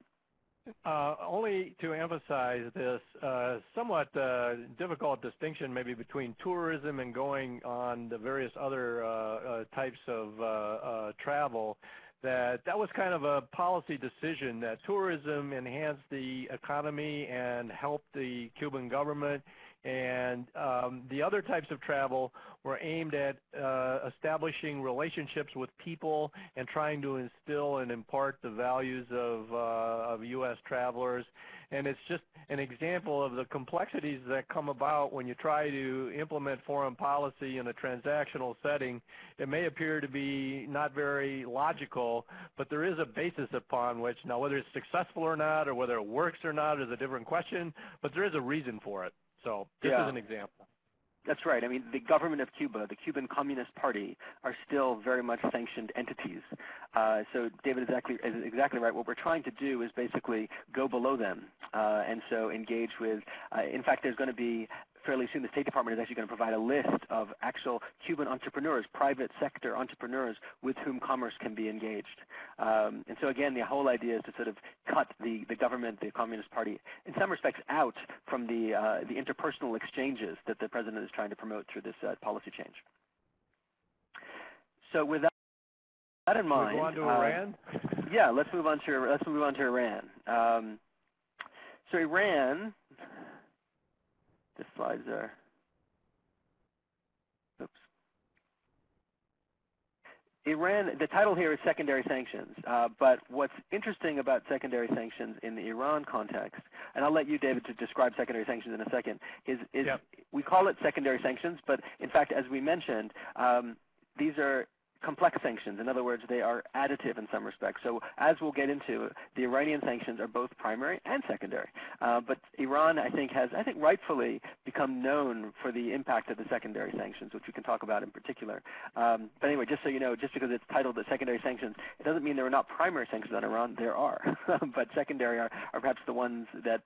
Uh, only to emphasize this uh, somewhat uh, difficult distinction maybe between tourism and going on the various other uh, uh, types of uh, travel that that was kind of a policy decision that tourism enhanced the economy and helped the Cuban government and um, the other types of travel were aimed at uh, establishing relationships with people and trying to instill and impart the values of, uh, of U.S. travelers. And it's just an example of the complexities that come about when you try to implement foreign policy in a transactional setting. It may appear to be not very logical, but there is a basis upon which, now whether it's successful or not or whether it works or not is a different question, but there is a reason for it. So this yeah. is an example. That's right. I mean, the government of Cuba, the Cuban Communist Party, are still very much sanctioned entities. Uh, so David is exactly, is exactly right. What we're trying to do is basically go below them uh, and so engage with, uh, in fact, there's going to be fairly soon, the State Department is actually going to provide a list of actual Cuban entrepreneurs, private sector entrepreneurs with whom commerce can be engaged. Um, and so again, the whole idea is to sort of cut the, the government, the Communist Party, in some respects out from the, uh, the interpersonal exchanges that the President is trying to promote through this uh, policy change. So with that, that in mind, go on to uh, Iran. Yeah, let's move on to let's move on to Iran. Um, so Iran the slides are, oops. Iran, the title here is secondary sanctions, uh, but what's interesting about secondary sanctions in the Iran context, and I'll let you, David, to describe secondary sanctions in a second, is, is yep. we call it secondary sanctions, but in fact, as we mentioned, um, these are complex sanctions. In other words, they are additive in some respects. So as we'll get into, the Iranian sanctions are both primary and secondary. Uh, but Iran, I think, has, I think, rightfully become known for the impact of the secondary sanctions, which we can talk about in particular. Um, but anyway, just so you know, just because it's titled the secondary sanctions, it doesn't mean there are not primary sanctions on Iran. There are. *laughs* but secondary are, are perhaps the ones that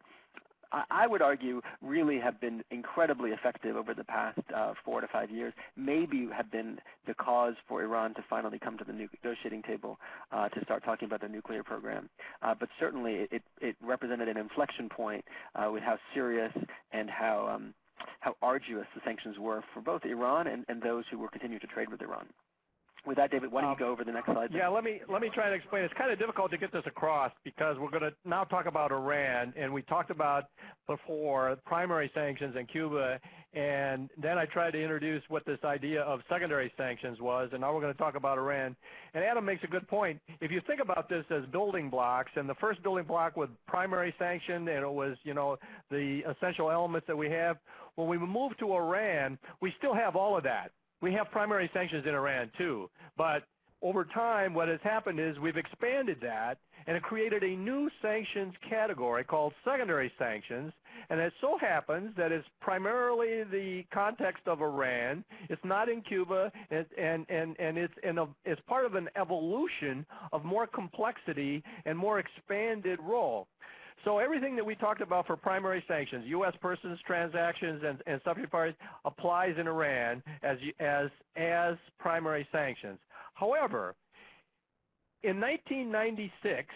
I would argue, really have been incredibly effective over the past uh, four to five years, maybe have been the cause for Iran to finally come to the negotiating table uh, to start talking about their nuclear program. Uh, but certainly it, it represented an inflection point uh, with how serious and how, um, how arduous the sanctions were for both Iran and, and those who were continuing to trade with Iran. With that, David, why don't you um, go over the next slide? Yeah, let me let me try to explain. It's kind of difficult to get this across because we're going to now talk about Iran, and we talked about before primary sanctions in Cuba, and then I tried to introduce what this idea of secondary sanctions was, and now we're going to talk about Iran. And Adam makes a good point. If you think about this as building blocks, and the first building block was primary sanction, and it was you know the essential elements that we have. When we move to Iran, we still have all of that. We have primary sanctions in Iran too, but over time what has happened is we've expanded that and created a new sanctions category called secondary sanctions and it so happens that it's primarily the context of Iran. It's not in Cuba and, and, and, and it's, in a, it's part of an evolution of more complexity and more expanded role. So everything that we talked about for primary sanctions, U.S. persons, transactions, and, and subject parties, applies in Iran as, as, as primary sanctions. However, in 1996,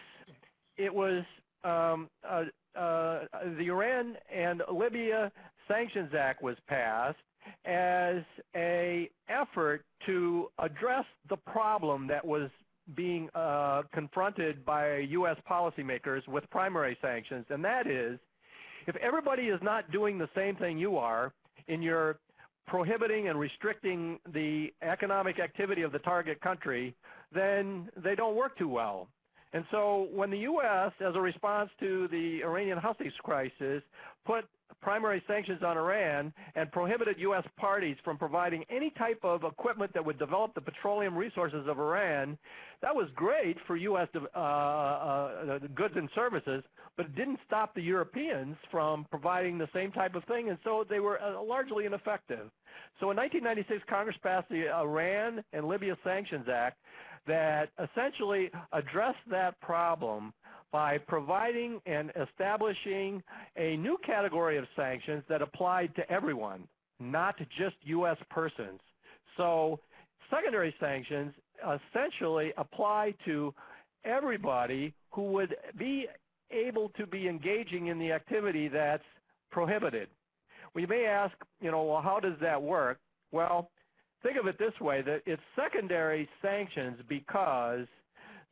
it was um, uh, uh, the Iran and Libya Sanctions Act was passed as a effort to address the problem that was being uh, confronted by U.S. policymakers with primary sanctions, and that is if everybody is not doing the same thing you are in your prohibiting and restricting the economic activity of the target country, then they don't work too well. And so when the U.S., as a response to the Iranian hostage crisis, put primary sanctions on Iran and prohibited U.S. parties from providing any type of equipment that would develop the petroleum resources of Iran, that was great for U.S. Uh, uh, goods and services, but it didn't stop the Europeans from providing the same type of thing, and so they were uh, largely ineffective. So in 1996, Congress passed the Iran and Libya Sanctions Act that essentially addressed that problem by providing and establishing a new category of sanctions that applied to everyone, not just U.S. persons. So secondary sanctions essentially apply to everybody who would be able to be engaging in the activity that's prohibited. We may ask, you know, well, how does that work? Well, think of it this way, that it's secondary sanctions because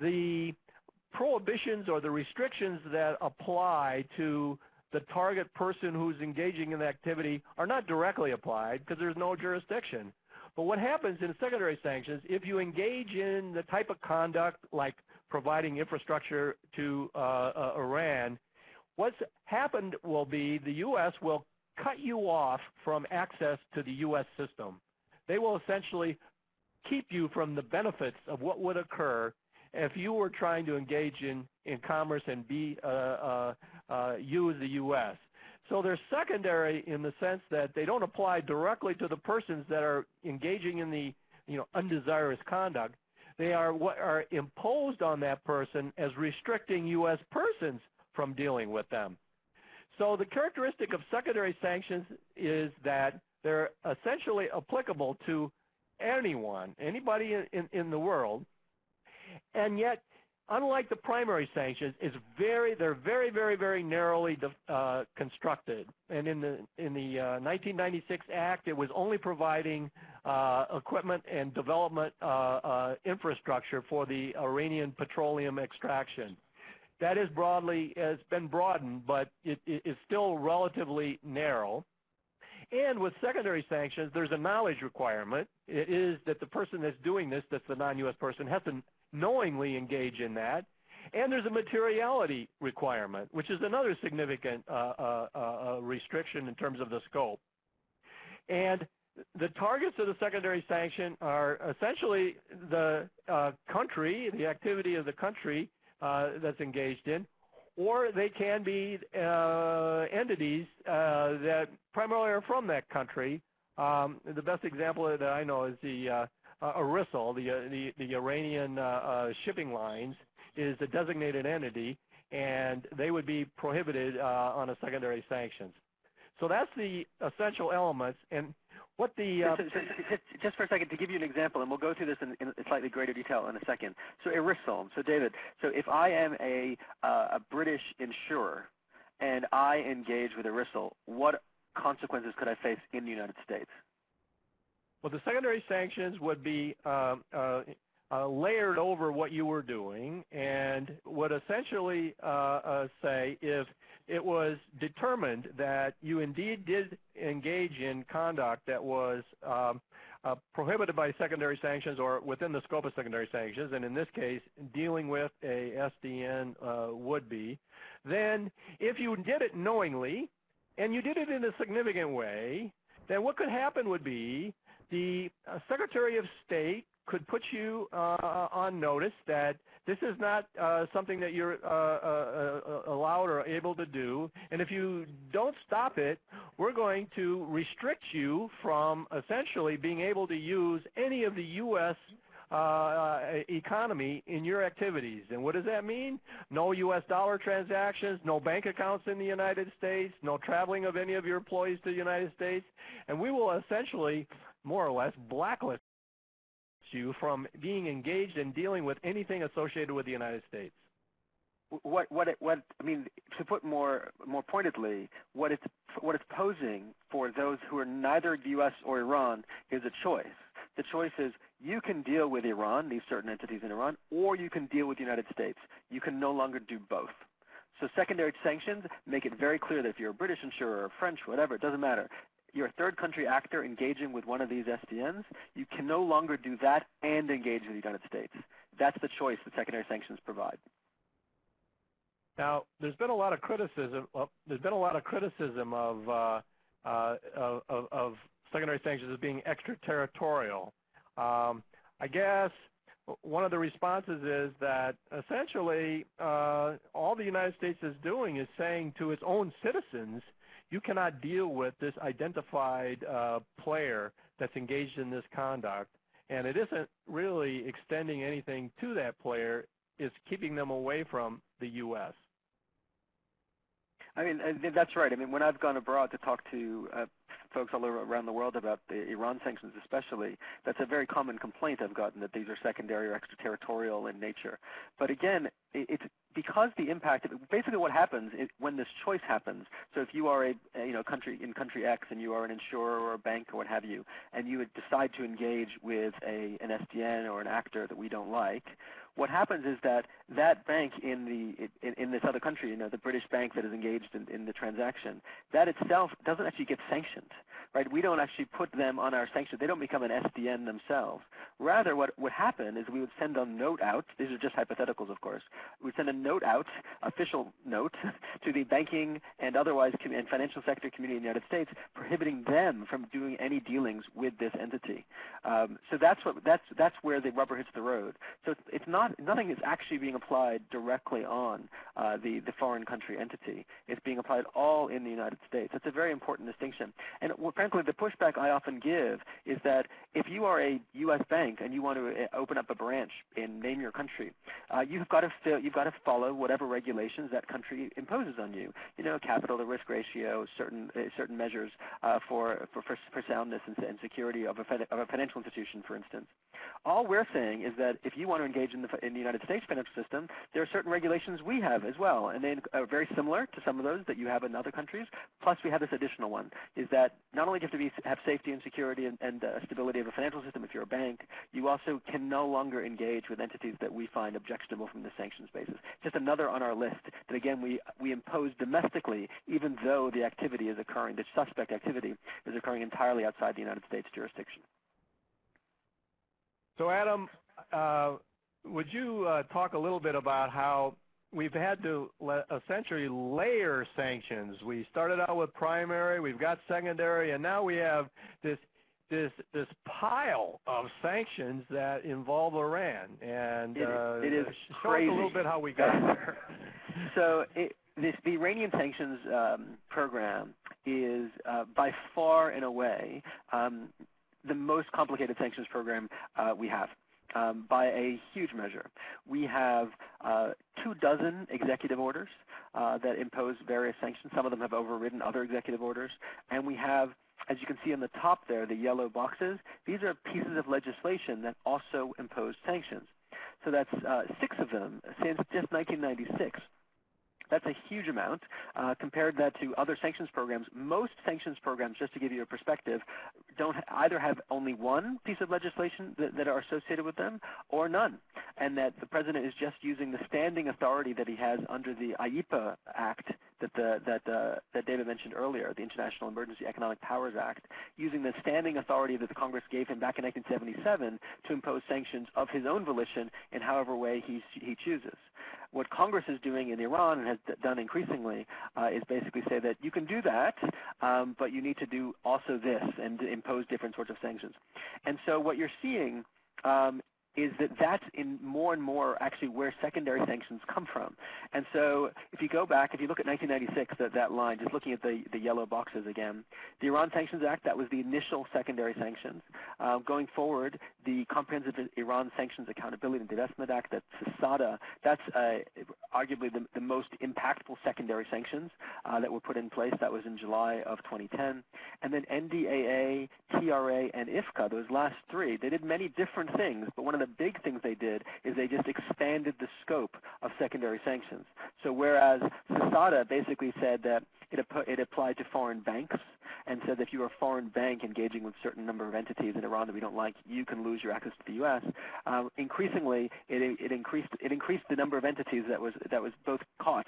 the prohibitions or the restrictions that apply to the target person who's engaging in the activity are not directly applied because there's no jurisdiction. But what happens in secondary sanctions, if you engage in the type of conduct like providing infrastructure to uh, uh, Iran, what's happened will be the U.S. will cut you off from access to the U.S. system. They will essentially keep you from the benefits of what would occur if you were trying to engage in, in commerce and be uh, uh, uh, use the U.S. So they're secondary in the sense that they don't apply directly to the persons that are engaging in the you know, undesirous conduct. They are what are imposed on that person as restricting U.S. persons from dealing with them. So the characteristic of secondary sanctions is that they're essentially applicable to anyone, anybody in, in, in the world, and yet, unlike the primary sanctions, it's very they're very very very narrowly uh, constructed. And in the in the uh, 1996 Act, it was only providing uh, equipment and development uh, uh, infrastructure for the Iranian petroleum extraction. That is broadly has been broadened, but it is still relatively narrow. And with secondary sanctions, there's a knowledge requirement. It is that the person that's doing this, that's the non-U.S. person, has to knowingly engage in that. And there's a materiality requirement, which is another significant uh, uh, uh, uh, restriction in terms of the scope. And the targets of the secondary sanction are essentially the uh, country, the activity of the country uh, that's engaged in, or they can be entities that primarily are from that country. Um, the best example that I know is the uh, the, uh, the, the Iranian uh, uh, shipping lines, is a designated entity, and they would be prohibited uh, on a secondary sanctions. So that's the essential elements. And what the uh, just, just, just, for a second to give you an example, and we'll go through this in, in slightly greater detail in a second. So IRISL. So David. So if I am a uh, a British insurer and I engage with IRISL, what consequences could I face in the United States? Well, the secondary sanctions would be uh, uh, uh, layered over what you were doing and would essentially uh, uh, say if it was determined that you indeed did engage in conduct that was um, uh, prohibited by secondary sanctions or within the scope of secondary sanctions, and in this case, dealing with a SDN would be, then if you did it knowingly and you did it in a significant way, then what could happen would be the uh, Secretary of State could put you uh, on notice that this is not uh, something that you're uh, uh, uh, allowed or able to do. And if you don't stop it, we're going to restrict you from essentially being able to use any of the U.S. economy in your activities. And what does that mean? No U.S. dollar transactions, no bank accounts in the United States, no traveling of any of your employees to the United States. And we will essentially more or less blacklist you from being engaged in dealing with anything associated with the United States. What what it, what I mean to put more more pointedly, what it's what it's posing for those who are neither the U.S. or Iran is a choice. The choice is you can deal with Iran, these certain entities in Iran, or you can deal with the United States. You can no longer do both. So secondary sanctions make it very clear that if you're a British insurer or French, whatever, it doesn't matter you're a third country actor engaging with one of these SDNs, you can no longer do that and engage with the United States. That's the choice that secondary sanctions provide. Now, there's been a lot of criticism. Well, there's been a lot of criticism of uh, uh, of, of, secondary sanctions as being extraterritorial. Um, I guess one of the responses is that essentially uh, all the United States is doing is saying to its own citizens, you cannot deal with this identified uh, player that's engaged in this conduct, and it isn't really extending anything to that player. It's keeping them away from the U.S. I mean, that's right. I mean, when I've gone abroad to talk to uh, folks all around the world about the Iran sanctions especially, that's a very common complaint I've gotten, that these are secondary or extraterritorial in nature. But again, it's because the impact, basically what happens is when this choice happens, so if you are a, you know, country in country X and you are an insurer or a bank or what have you, and you decide to engage with a, an SDN or an actor that we don't like, what happens is that that bank in the in, in, this other country, you know, the British bank that is engaged in, in the transaction, that itself doesn't actually get sanctioned, right? We don't actually put them on our sanction. They don't become an SDN themselves. Rather, what would happen is we would send a note out. These are just hypotheticals, of course. We'd send a note out, official note, *laughs* to the banking and otherwise and financial sector community in the United States, prohibiting them from doing any dealings with this entity. Um, so that's what that's that's where the rubber hits the road. So it's, it's not nothing is actually being applied directly on uh, the the foreign country entity. It's being applied all in the United States. That's a very important distinction. And well, frankly, the pushback I often give is that if you are a U.S. bank and you want to uh, open up a branch in name your country, uh, you've got to fill, you've got to follow whatever regulations that country imposes on you. You know, capital to risk ratio, certain uh, certain measures uh, for, for for soundness and, and security of a, of a financial institution, for instance. All we're saying is that if you want to engage in the in the United States financial system, there are certain regulations we have as well, and they are very similar to some of those that you have in other countries. Plus, we have this additional one: is that not only do you have to be, have safety and security and, and uh, stability of a financial system if you're a bank, you also can no longer engage with entities that we find objectionable from the sanctions basis. Just another on our list that, again, we, we impose domestically, even though the activity is occurring, the suspect activity is occurring entirely outside the United States jurisdiction. So, Adam, uh, would you uh, talk a little bit about how we've had to essentially layer sanctions. We started out with primary, we've got secondary, and now we have this this this pile of sanctions that involve Iran. And it, uh, it is show crazy. a little bit how we got there. *laughs* so it, this, the Iranian sanctions um, program is uh, by far, in a way, um, the most complicated sanctions program uh, we have um, by a huge measure. We have uh, two dozen executive orders uh, that impose various sanctions. Some of them have overridden other executive orders. And we have, as you can see on the top there, the yellow boxes, these are pieces of legislation that also impose sanctions. So that's uh, six of them since just 1996. That's a huge amount. Uh, compared that to other sanctions programs, most sanctions programs, just to give you a perspective, don't either have only one piece of legislation that, that, are associated with them or none, and that the president is just using the standing authority that he has under the IEEPA Act that the, that that David mentioned earlier, the International Emergency Economic Powers Act, using the standing authority that the Congress gave him back in 1977 to impose sanctions of his own volition in however way he he chooses. What Congress is doing in Iran and has done increasingly uh, is basically say that you can do that, um, but you need to do also this and impose different sorts of sanctions. And so what you're seeing um, is that that's in more and more actually where secondary sanctions come from. And so if you go back, if you look at 1996, that, that line, just looking at the, the yellow boxes again, the Iran Sanctions Act, that was the initial secondary sanctions. Um, going forward, the Comprehensive Iran Sanctions Accountability and Divestment Act, that's CISADA, that's uh, arguably the, the, most impactful secondary sanctions uh, that were put in place. That was in July of 2010. And then NDAA, TRA, and IFCA, those last three, they did many different things, but one of the the big things they did is they just expanded the scope of secondary sanctions. So whereas CISADA basically said that it, it applied to foreign banks and said if you're a foreign bank engaging with certain number of entities in Iran that we don't like, you can lose your access to the U.S. Um, increasingly, it, it increased it increased the number of entities that was that was both caught,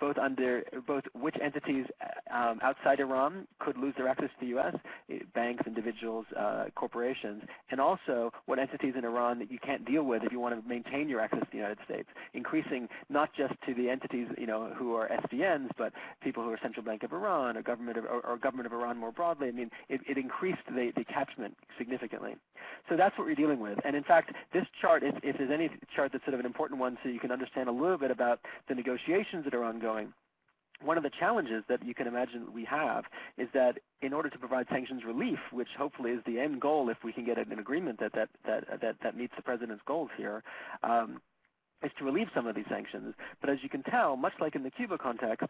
both under both which entities um, outside Iran could lose their access to the U.S. Eh, banks, individuals, uh, corporations, and also what entities in Iran that you can't deal with if you want to maintain your access to the United States, increasing not just to the entities you know who are SDNs, but people who are Central Bank of Iran or government of, or, or government of Iran more broadly. I mean, it, it increased the, the catchment significantly. So that's what we're dealing with. And in fact, this chart, if, if there's any chart that's sort of an important one so you can understand a little bit about the negotiations that are ongoing, one of the challenges that you can imagine we have is that in order to provide sanctions relief, which hopefully is the end goal if we can get an agreement that, that, that, that, that meets the President's goals here, um, is to relieve some of these sanctions. But as you can tell, much like in the Cuba context,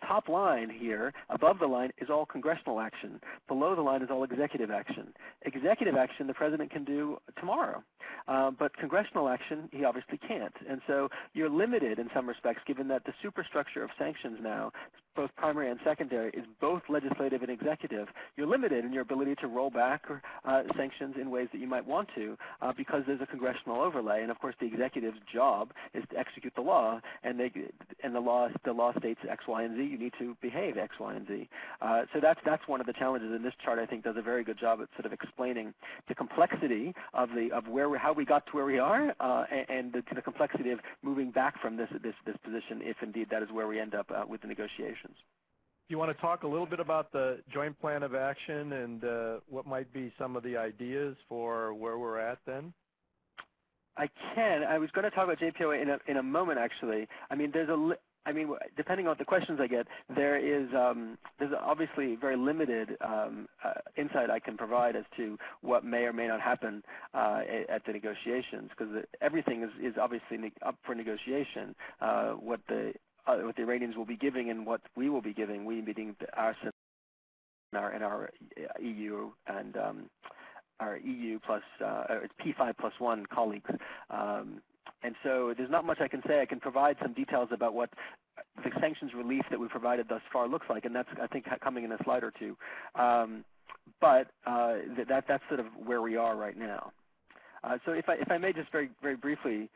the top line here, above the line, is all congressional action. Below the line is all executive action. Executive action the president can do tomorrow, uh, but congressional action he obviously can't. And so you're limited in some respects, given that the superstructure of sanctions now, both primary and secondary, is both legislative and executive. You're limited in your ability to roll back uh, sanctions in ways that you might want to uh, because there's a congressional overlay. And of course, the executive's job is to execute the law, and, they, and the law the law states X, Y, and Z, you need to behave X, Y, and Z. Uh, so that's, that's one of the challenges, and this chart I think does a very good job at sort of explaining the complexity of, the, of where we, how we got to where we are uh, and, and the, the, complexity of moving back from this, this, this position if indeed that is where we end up uh, with the negotiations. You want to talk a little bit about the joint plan of action and uh, what might be some of the ideas for where we're at then? I can. I was going to talk about JPOA in a, in a moment, actually. I mean, there's a, I mean, depending on the questions I get, there is um, there's obviously very limited um, uh, insight I can provide as to what may or may not happen uh, at the negotiations, because everything is, is obviously up for negotiation. Uh, what the uh, what the Iranians will be giving and what we will be giving, we meeting our and our, and our EU and um, our EU plus uh, P5 plus one colleagues. Um, and so there's not much I can say. I can provide some details about what the sanctions relief that we've provided thus far looks like, and that's, I think, coming in a slide or two. Um, but uh, that, that's sort of where we are right now. Uh, so if I, if I may just very, very briefly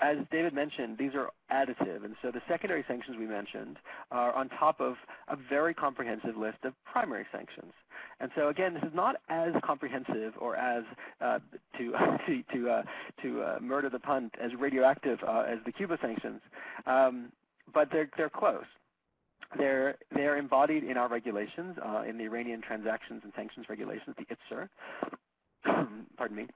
as David mentioned, these are additive, and so the secondary sanctions we mentioned are on top of a very comprehensive list of primary sanctions. And so again, this is not as comprehensive or as, uh, to, *laughs* to, to, uh, to uh, murder the punt, as radioactive uh, as the Cuba sanctions, um, but they're, they're close. They're, they're embodied in our regulations, uh, in the Iranian Transactions and Sanctions Regulations, the ITSR, *clears throat* pardon me,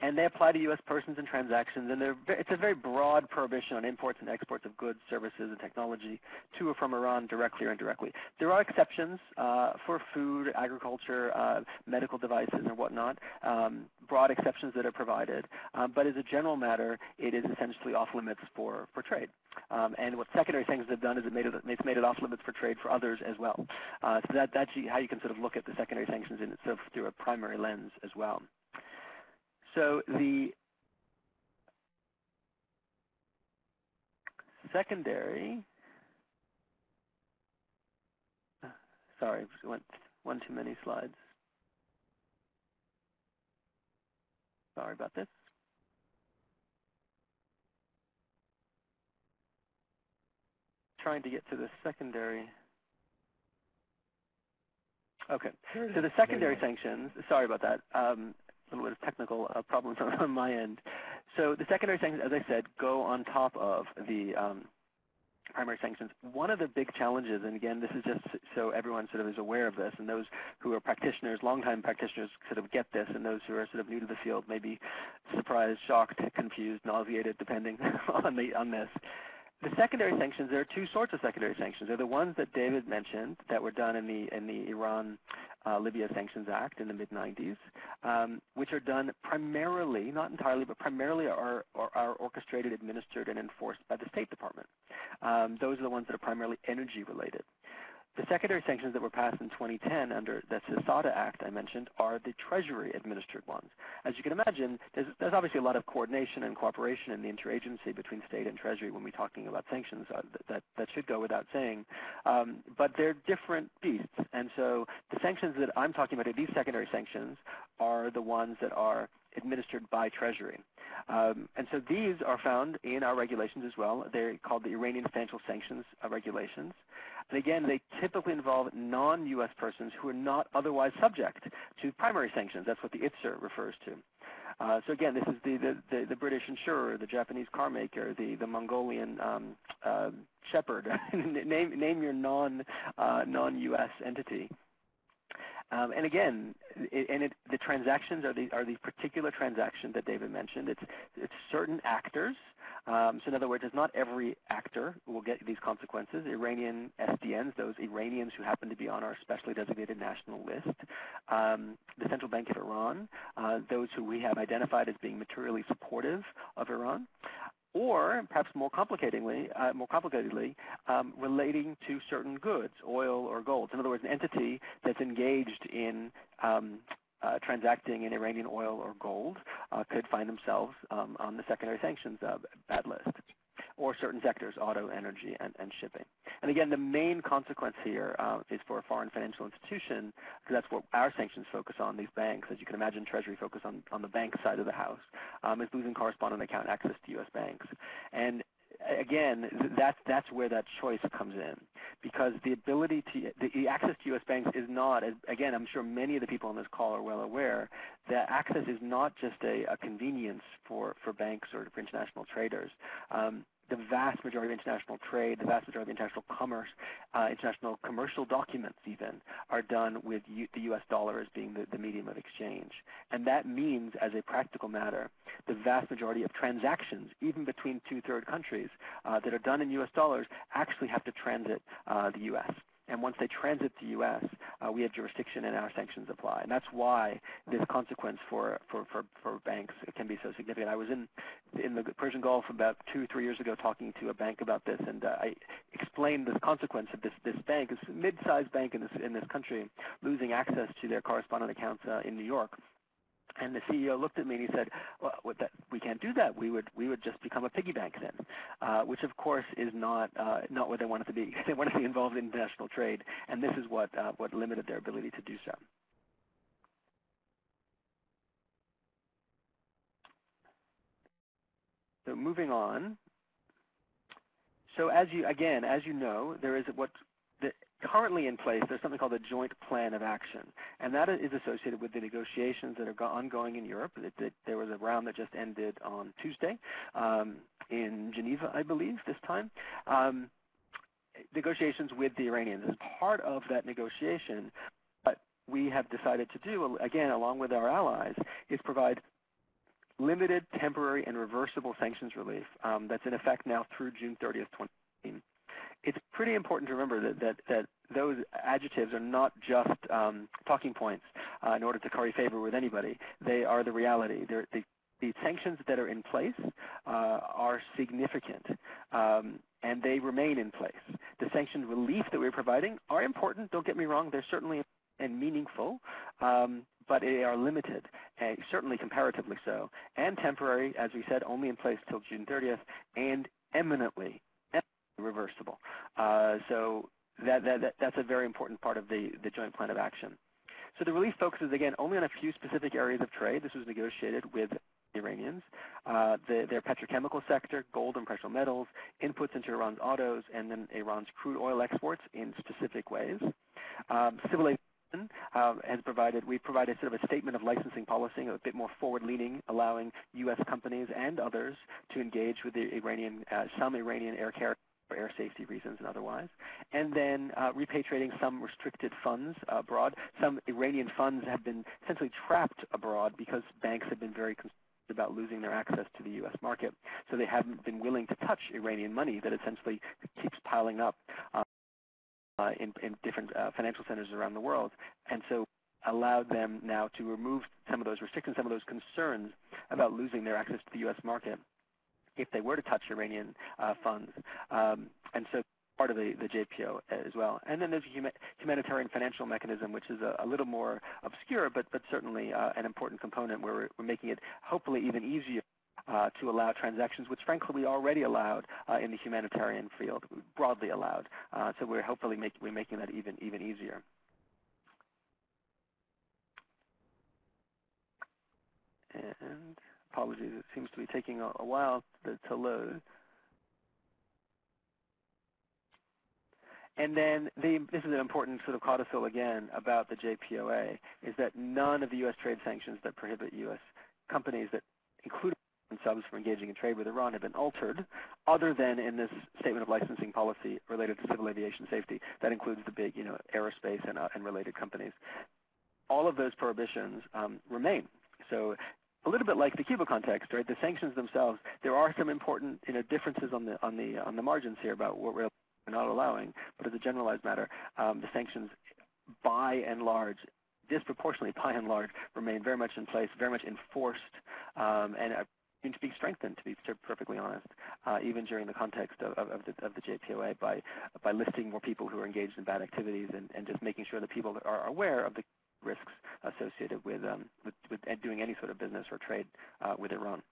and they apply to U.S. persons and transactions, and it's a very broad prohibition on imports and exports of goods, services, and technology to or from Iran directly or indirectly. There are exceptions uh, for food, agriculture, uh, medical devices, and whatnot, um, broad exceptions that are provided, um, but as a general matter, it is essentially off limits for, for trade. Um, and what secondary sanctions have done is it made it, it's made it off limits for trade for others as well. Uh, so that, that's how you can sort of look at the secondary sanctions in itself through a primary lens as well. So the secondary, sorry, went one too many slides. Sorry about this. Trying to get to the secondary. Okay, so the secondary sanctions, sorry about that. Um, little bit of technical uh, problems *laughs* on, my end. So the secondary sanctions, as I said, go on top of the um, primary sanctions. One of the big challenges, and again, this is just so everyone sort of is aware of this, and those who are practitioners, longtime practitioners sort of get this, and those who are sort of new to the field may be surprised, shocked, confused, nauseated, depending *laughs* on, the, on this. The secondary sanctions, there are two sorts of secondary sanctions. They're the ones that David mentioned that were done in the, in the Iran uh, Libya Sanctions Act in the mid-90s, um, which are done primarily, not entirely, but primarily are, are, are, orchestrated, administered, and enforced by the State Department. Um, those are the ones that are primarily energy related. The secondary sanctions that were passed in 2010 under the CISADA Act I mentioned are the Treasury-administered ones. As you can imagine, there's, there's, obviously a lot of coordination and cooperation in the interagency between state and Treasury when we're talking about sanctions. Uh, that, that should go without saying. Um, but they're different beasts. And so the sanctions that I'm talking about, these secondary sanctions, are the ones that are administered by Treasury. Um, and so these are found in our regulations as well. They're called the Iranian Financial Sanctions uh, Regulations. And again, they typically involve non-U.S. persons who are not otherwise subject to primary sanctions. That's what the ITSR refers to. Uh, so again, this is the, the, the, the, British insurer, the Japanese car maker, the, the Mongolian um, uh, shepherd. *laughs* name, name your non, uh, non-U.S. entity. Um, and again, it, and it, the transactions are, the, are these particular transactions that David mentioned. It's, it's certain actors. Um, so in other words, it's not every actor will get these consequences. Iranian SDNs, those Iranians who happen to be on our specially designated national list. Um, the Central Bank of Iran, uh, those who we have identified as being materially supportive of Iran or perhaps more complicatingly, uh, more complicatedly, um, relating to certain goods, oil or gold. In other words, an entity that's engaged in um, uh, transacting in Iranian oil or gold uh, could find themselves um, on the secondary sanctions bad list or certain sectors, auto, energy, and, and shipping. And again, the main consequence here uh, is for a foreign financial institution, because that's what our sanctions focus on, these banks. As you can imagine, Treasury focus on, on the bank side of the house, um, is losing correspondent account access to U.S. banks. And again, that's that's where that choice comes in, because the ability to the, the, access to U.S. banks is not. Again, I'm sure many of the people on this call are well aware that access is not just a, a convenience for for banks or for international traders. Um, the vast majority of international trade, the vast majority of international commerce, uh, international commercial documents even, are done with U the U.S. dollar as being the, the medium of exchange. And that means, as a practical matter, the vast majority of transactions, even between two third countries, uh, that are done in U.S. dollars actually have to transit uh, the U.S. And once they transit to U.S., uh, we have jurisdiction and our sanctions apply. And that's why this consequence for, for, for, for banks can be so significant. I was in, in the Persian Gulf about two, three years ago talking to a bank about this, and uh, I explained the consequence of this, this bank, this mid-sized bank in this, in this country, losing access to their correspondent accounts uh, in New York. And the CEO looked at me and he said, well, that, we can't do that. We would, we would just become a piggy bank then, uh, which of course is not, uh, not what they wanted to be. *laughs* they wanted to be involved in international trade, and this is what, uh, what limited their ability to do so. So moving on. So as you, again, as you know, there is what currently in place, there's something called a joint plan of action, and that is associated with the negotiations that are ongoing in Europe. It, it, there was a round that just ended on Tuesday um, in Geneva, I believe, this time. Um, negotiations with the Iranians. As part of that negotiation, what we have decided to do, again, along with our allies, is provide limited, temporary, and reversible sanctions relief um, that's in effect now through June 30th, 2018 it's pretty important to remember that, that, that those adjectives are not just um, talking points uh, in order to curry favor with anybody. They are the reality. They're, the, the sanctions that are in place uh, are significant, um, and they remain in place. The sanction relief that we're providing are important, don't get me wrong, they're certainly and meaningful, um, but they are limited, and certainly comparatively so, and temporary, as we said, only in place till June 30th, and eminently reversible. Uh, so that, that, that, that's a very important part of the, the joint plan of action. So the relief focuses, again, only on a few specific areas of trade. This was negotiated with Iranians. Uh, the, their petrochemical sector, gold and precious metals, inputs into Iran's autos, and then Iran's crude oil exports in specific ways. Um, civil aviation uh, has provided, we've provided sort of a statement of licensing policy, a bit more forward-leaning, allowing U.S. companies and others to engage with the Iranian, uh, some Iranian air carriers for air safety reasons and otherwise, and then uh, repatriating some restricted funds abroad. Some Iranian funds have been essentially trapped abroad because banks have been very concerned about losing their access to the U.S. market. So they haven't been willing to touch Iranian money that essentially keeps piling up uh, in, in, different uh, financial centers around the world. And so allowed them now to remove some of those restrictions, some of those concerns about losing their access to the U.S. market if they were to touch Iranian uh, funds. Um, and so part of the, the JPO as well. And then there's a huma humanitarian financial mechanism, which is a, a little more obscure, but, but certainly uh, an important component where we're, we're, making it hopefully even easier uh, to allow transactions, which frankly we already allowed uh, in the humanitarian field, broadly allowed. Uh, so we're hopefully make, we're making that even, even easier. And apologies, it seems to be taking a, a while to, to load. And then the, this is an important sort of codicil again about the JPOA, is that none of the U.S. trade sanctions that prohibit U.S. companies that include subs from engaging in trade with Iran have been altered, other than in this statement of licensing policy related to civil aviation safety. That includes the big, you know, aerospace and, uh, and related companies. All of those prohibitions um, remain. So a little bit like the Cuba context, right? The sanctions themselves, there are some important, you know, differences on the on the on the margins here about what we're not allowing. But as a generalized matter, um, the sanctions, by and large, disproportionately by and large, remain very much in place, very much enforced, um, and seem to be strengthened, to be perfectly honest, uh, even during the context of, of, of, the, of, the, JPOA by, by listing more people who are engaged in bad activities and, and just making sure that people are aware of the risks associated with, um, with, with doing any sort of business or trade uh, with Iran.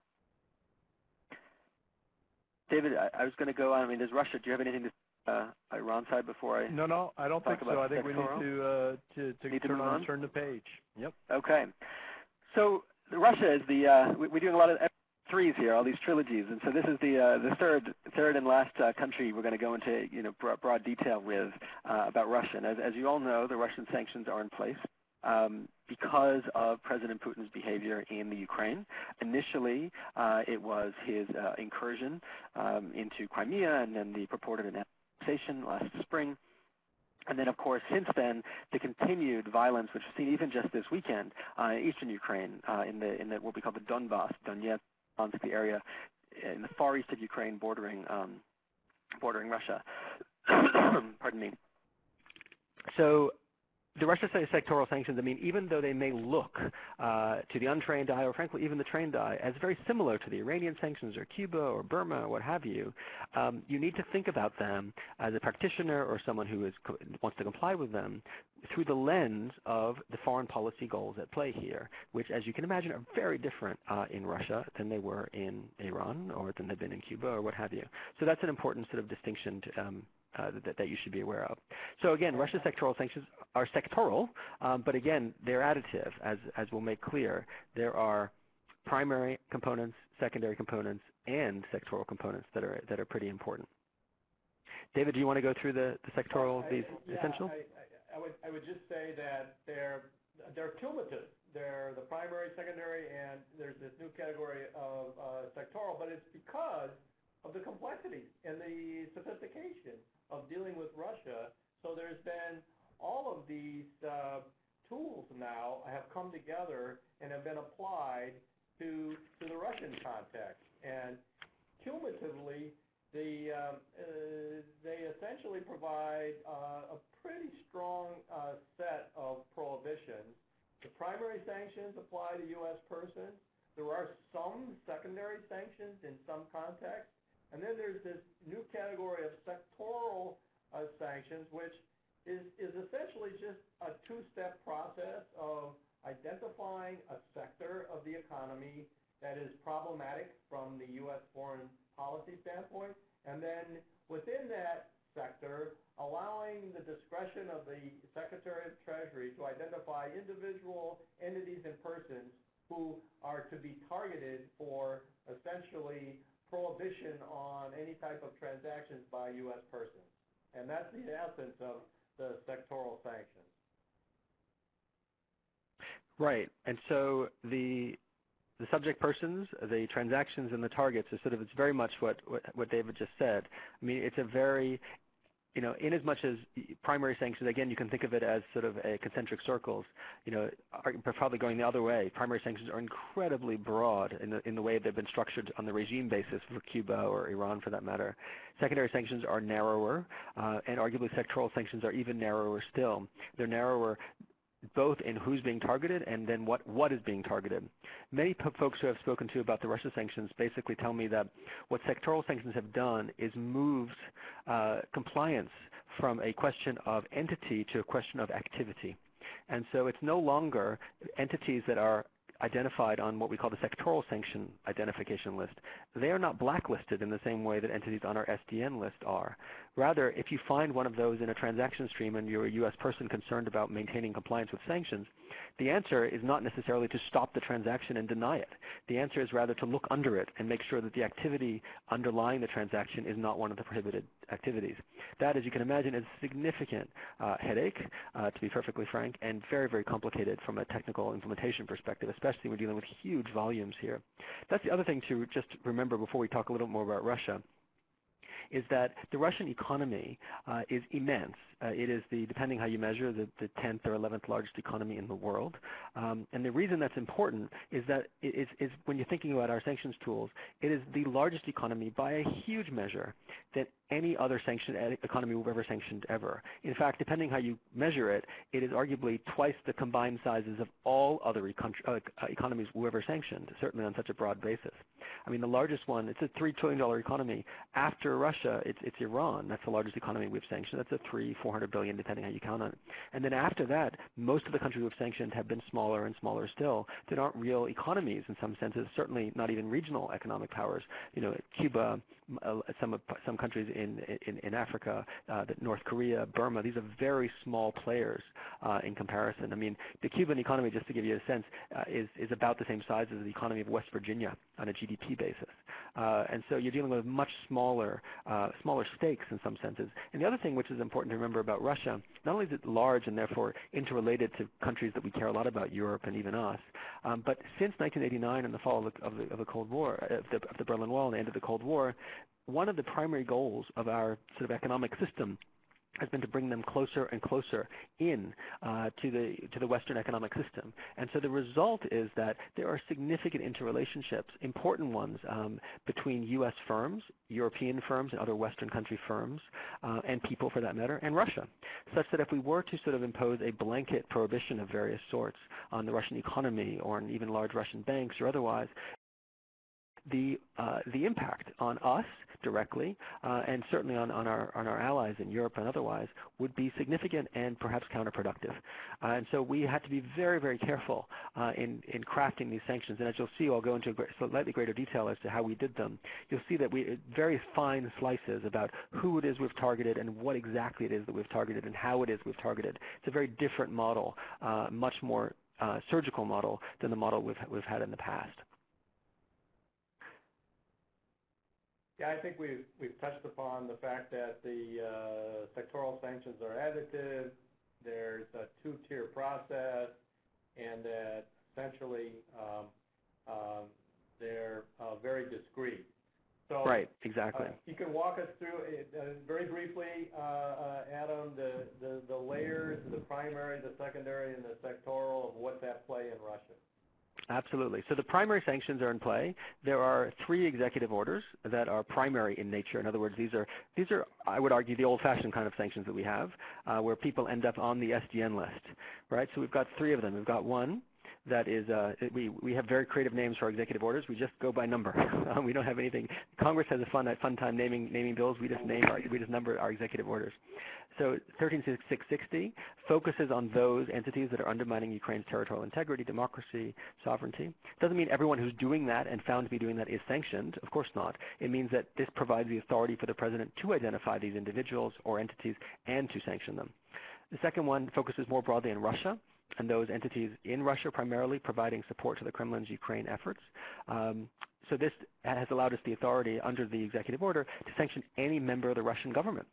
David, I, I was going to go on. I mean, there's Russia. Do you have anything to uh, Iran side before I? No, no, I don't think so. I think we need to uh, to, to need turn to on, turn the page. Yep. Okay. So Russia is the uh, we, are doing a lot of threes here, all these trilogies, and so this is the uh, the third third and last uh, country we're going to go into you know broad, broad detail with uh, about Russia. And as, as you all know, the Russian sanctions are in place. Um, because of President Putin's behavior in the Ukraine. Initially, uh, it was his uh, incursion um, into Crimea and then the purported annexation last spring. And then, of course, since then, the continued violence, which we've seen even just this weekend uh, in eastern Ukraine, uh, in the in the what we call the Donbass, Donetsk, the area in the far east of Ukraine, bordering um, bordering Russia. *coughs* Pardon me. So the Russia sectoral sanctions, I mean, even though they may look uh, to the untrained eye, or frankly even the trained eye, as very similar to the Iranian sanctions or Cuba or Burma or what have you, um, you need to think about them as a practitioner or someone who is, wants to comply with them through the lens of the foreign policy goals at play here, which, as you can imagine, are very different uh, in Russia than they were in Iran or than they've been in Cuba or what have you. So that's an important sort of distinction to, um, uh, that, that, you should be aware of. So again, Russia's sectoral sanctions are sectoral, um, but again, they're additive, as, as we'll make clear. There are primary components, secondary components, and sectoral components that are, that are pretty important. David, do you want to go through the, the sectoral, these yeah, essential? I, I, would, I would just say that they're, they're cumulative. They're the primary, secondary, and there's this new category of uh, sectoral, but it's because of the complexity and the sophistication of dealing with Russia. So there's been all of these uh, tools now have come together and have been applied to, to the Russian context. And cumulatively, the, um, uh, they essentially provide uh, a pretty strong uh, set of prohibitions. The primary sanctions apply to U.S. persons. There are some secondary sanctions in some contexts. And then there's this new category of sectoral uh, sanctions, which is, is essentially just a two-step process of identifying a sector of the economy that is problematic from the U.S. foreign policy standpoint, and then within that sector, allowing the discretion of the Secretary of Treasury to identify individual entities and persons who are to be targeted for essentially prohibition on any type of transactions by U.S. persons. And that's the essence of the sectoral sanctions. Right. And so the the subject persons, the transactions, and the targets is sort of, it's very much what, what, what David just said. I mean, it's a very you know, in as much as primary sanctions, again, you can think of it as sort of a concentric circles, you know, are probably going the other way. Primary sanctions are incredibly broad in the, in the way they've been structured on the regime basis for Cuba or Iran for that matter. Secondary sanctions are narrower, uh, and arguably sectoral sanctions are even narrower still. They're narrower both in who's being targeted and then what, what is being targeted. Many folks who I've spoken to about the Russia sanctions basically tell me that what sectoral sanctions have done is moved uh, compliance from a question of entity to a question of activity. And so it's no longer entities that are identified on what we call the sectoral sanction identification list. They are not blacklisted in the same way that entities on our SDN list are. Rather, if you find one of those in a transaction stream and you're a U.S. person concerned about maintaining compliance with sanctions, the answer is not necessarily to stop the transaction and deny it. The answer is rather to look under it and make sure that the activity underlying the transaction is not one of the prohibited activities. That, as you can imagine, is a significant uh, headache, uh, to be perfectly frank, and very, very complicated from a technical implementation perspective, especially when we're dealing with huge volumes here. That's the other thing to just remember before we talk a little more about Russia is that the Russian economy uh, is immense. Uh, it is the, depending how you measure, the, the 10th or 11th largest economy in the world. Um, and the reason that's important is that it is, is when you're thinking about our sanctions tools, it is the largest economy by a huge measure that any other sanctioned economy we've ever sanctioned ever. In fact, depending how you measure it, it is arguably twice the combined sizes of all other econ uh, economies we've ever sanctioned, certainly on such a broad basis. I mean, the largest one, it's a $3 trillion economy. After Russia, it's, it's Iran. That's the largest economy we've sanctioned. That's a three, 400 billion, depending how you count on it. And then after that, most of the countries we've sanctioned have been smaller and smaller still. They aren't real economies in some senses, certainly not even regional economic powers. You know, Cuba, uh, some, some countries in, in, in Africa, uh, North Korea, Burma, these are very small players uh, in comparison. I mean, the Cuban economy, just to give you a sense, is, is about the same size as the economy of West Virginia on a GDP basis. And so you're dealing with much smaller, smaller stakes in some senses. And the other thing which is important to remember about Russia, not only is it large and therefore interrelated to countries that we care a lot about, Europe and even us, um, but since 1989 and the fall of the, of the, of the Cold War, of the, of the Berlin Wall and the end of the Cold War, one of the primary goals of our sort of economic system has been to bring them closer and closer in uh, to the to the Western economic system. And so the result is that there are significant interrelationships, important ones, um, between U.S. firms, European firms, and other Western country firms, uh, and people for that matter, and Russia, such that if we were to sort of impose a blanket prohibition of various sorts on the Russian economy or on even large Russian banks or otherwise, the, uh, the impact on us directly uh, and certainly on, on, our, on our allies in Europe and otherwise would be significant and perhaps counterproductive. Uh, and so we had to be very, very careful uh, in, in crafting these sanctions. And as you'll see, I'll go into slightly greater detail as to how we did them. You'll see that we very fine slices about who it is we've targeted and what exactly it is that we've targeted and how it is we've targeted. It's a very different model, uh, much more uh, surgical model than the model we've, we've had in the past. Yeah, I think we've, we've touched upon the fact that the uh, sectoral sanctions are additive, there's a two-tier process, and that essentially um, um, they're uh, very discrete. So, right, exactly. Uh, you can walk us through it uh, very briefly, uh, uh, Adam, the, the, the layers, the primary, the secondary, and the sectoral of what's at play in Russia. Absolutely. So the primary sanctions are in play. There are three executive orders that are primary in nature. In other words, these are, these are I would argue, the old-fashioned kind of sanctions that we have, uh, where people end up on the SDN list, right? So we've got three of them. We've got one that is, uh, we, we have very creative names for our executive orders. We just go by number. um, *laughs* we don't have anything. Congress has a fun, a fun time naming, naming bills. We just name our, we just number our executive orders. So 13660 focuses on those entities that are undermining Ukraine's territorial integrity, democracy, sovereignty. Doesn't mean everyone who's doing that and found to be doing that is sanctioned. Of course not. It means that this provides the authority for the president to identify these individuals or entities and to sanction them. The second one focuses more broadly on Russia and those entities in Russia primarily providing support to the Kremlin's Ukraine efforts. Um, So this has allowed us the authority under the executive order to sanction any member of the Russian government,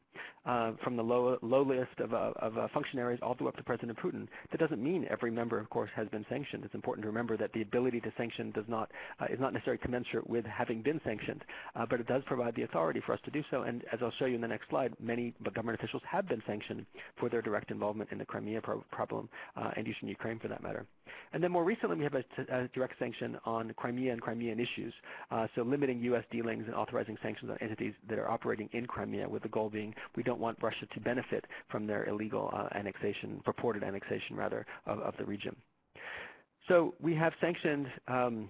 uh, from the low, low list of, uh, of uh, functionaries all the way up to President Putin. That doesn't mean every member, of course, has been sanctioned. It's important to remember that the ability to sanction does not, uh, is not necessarily commensurate with having been sanctioned, uh, but it does provide the authority for us to do so. And as I'll show you in the next slide, many government officials have been sanctioned for their direct involvement in the Crimea pro problem uh, and Eastern Ukraine for that matter. And then more recently, we have a, a direct sanction on Crimea and Crimean issues. Uh, so limiting U.S. dealings and authorizing sanctions on entities that are operating in Crimea with the goal being we don't want Russia to benefit from their illegal uh, annexation, purported annexation rather, of, of, the region. So we have sanctioned um,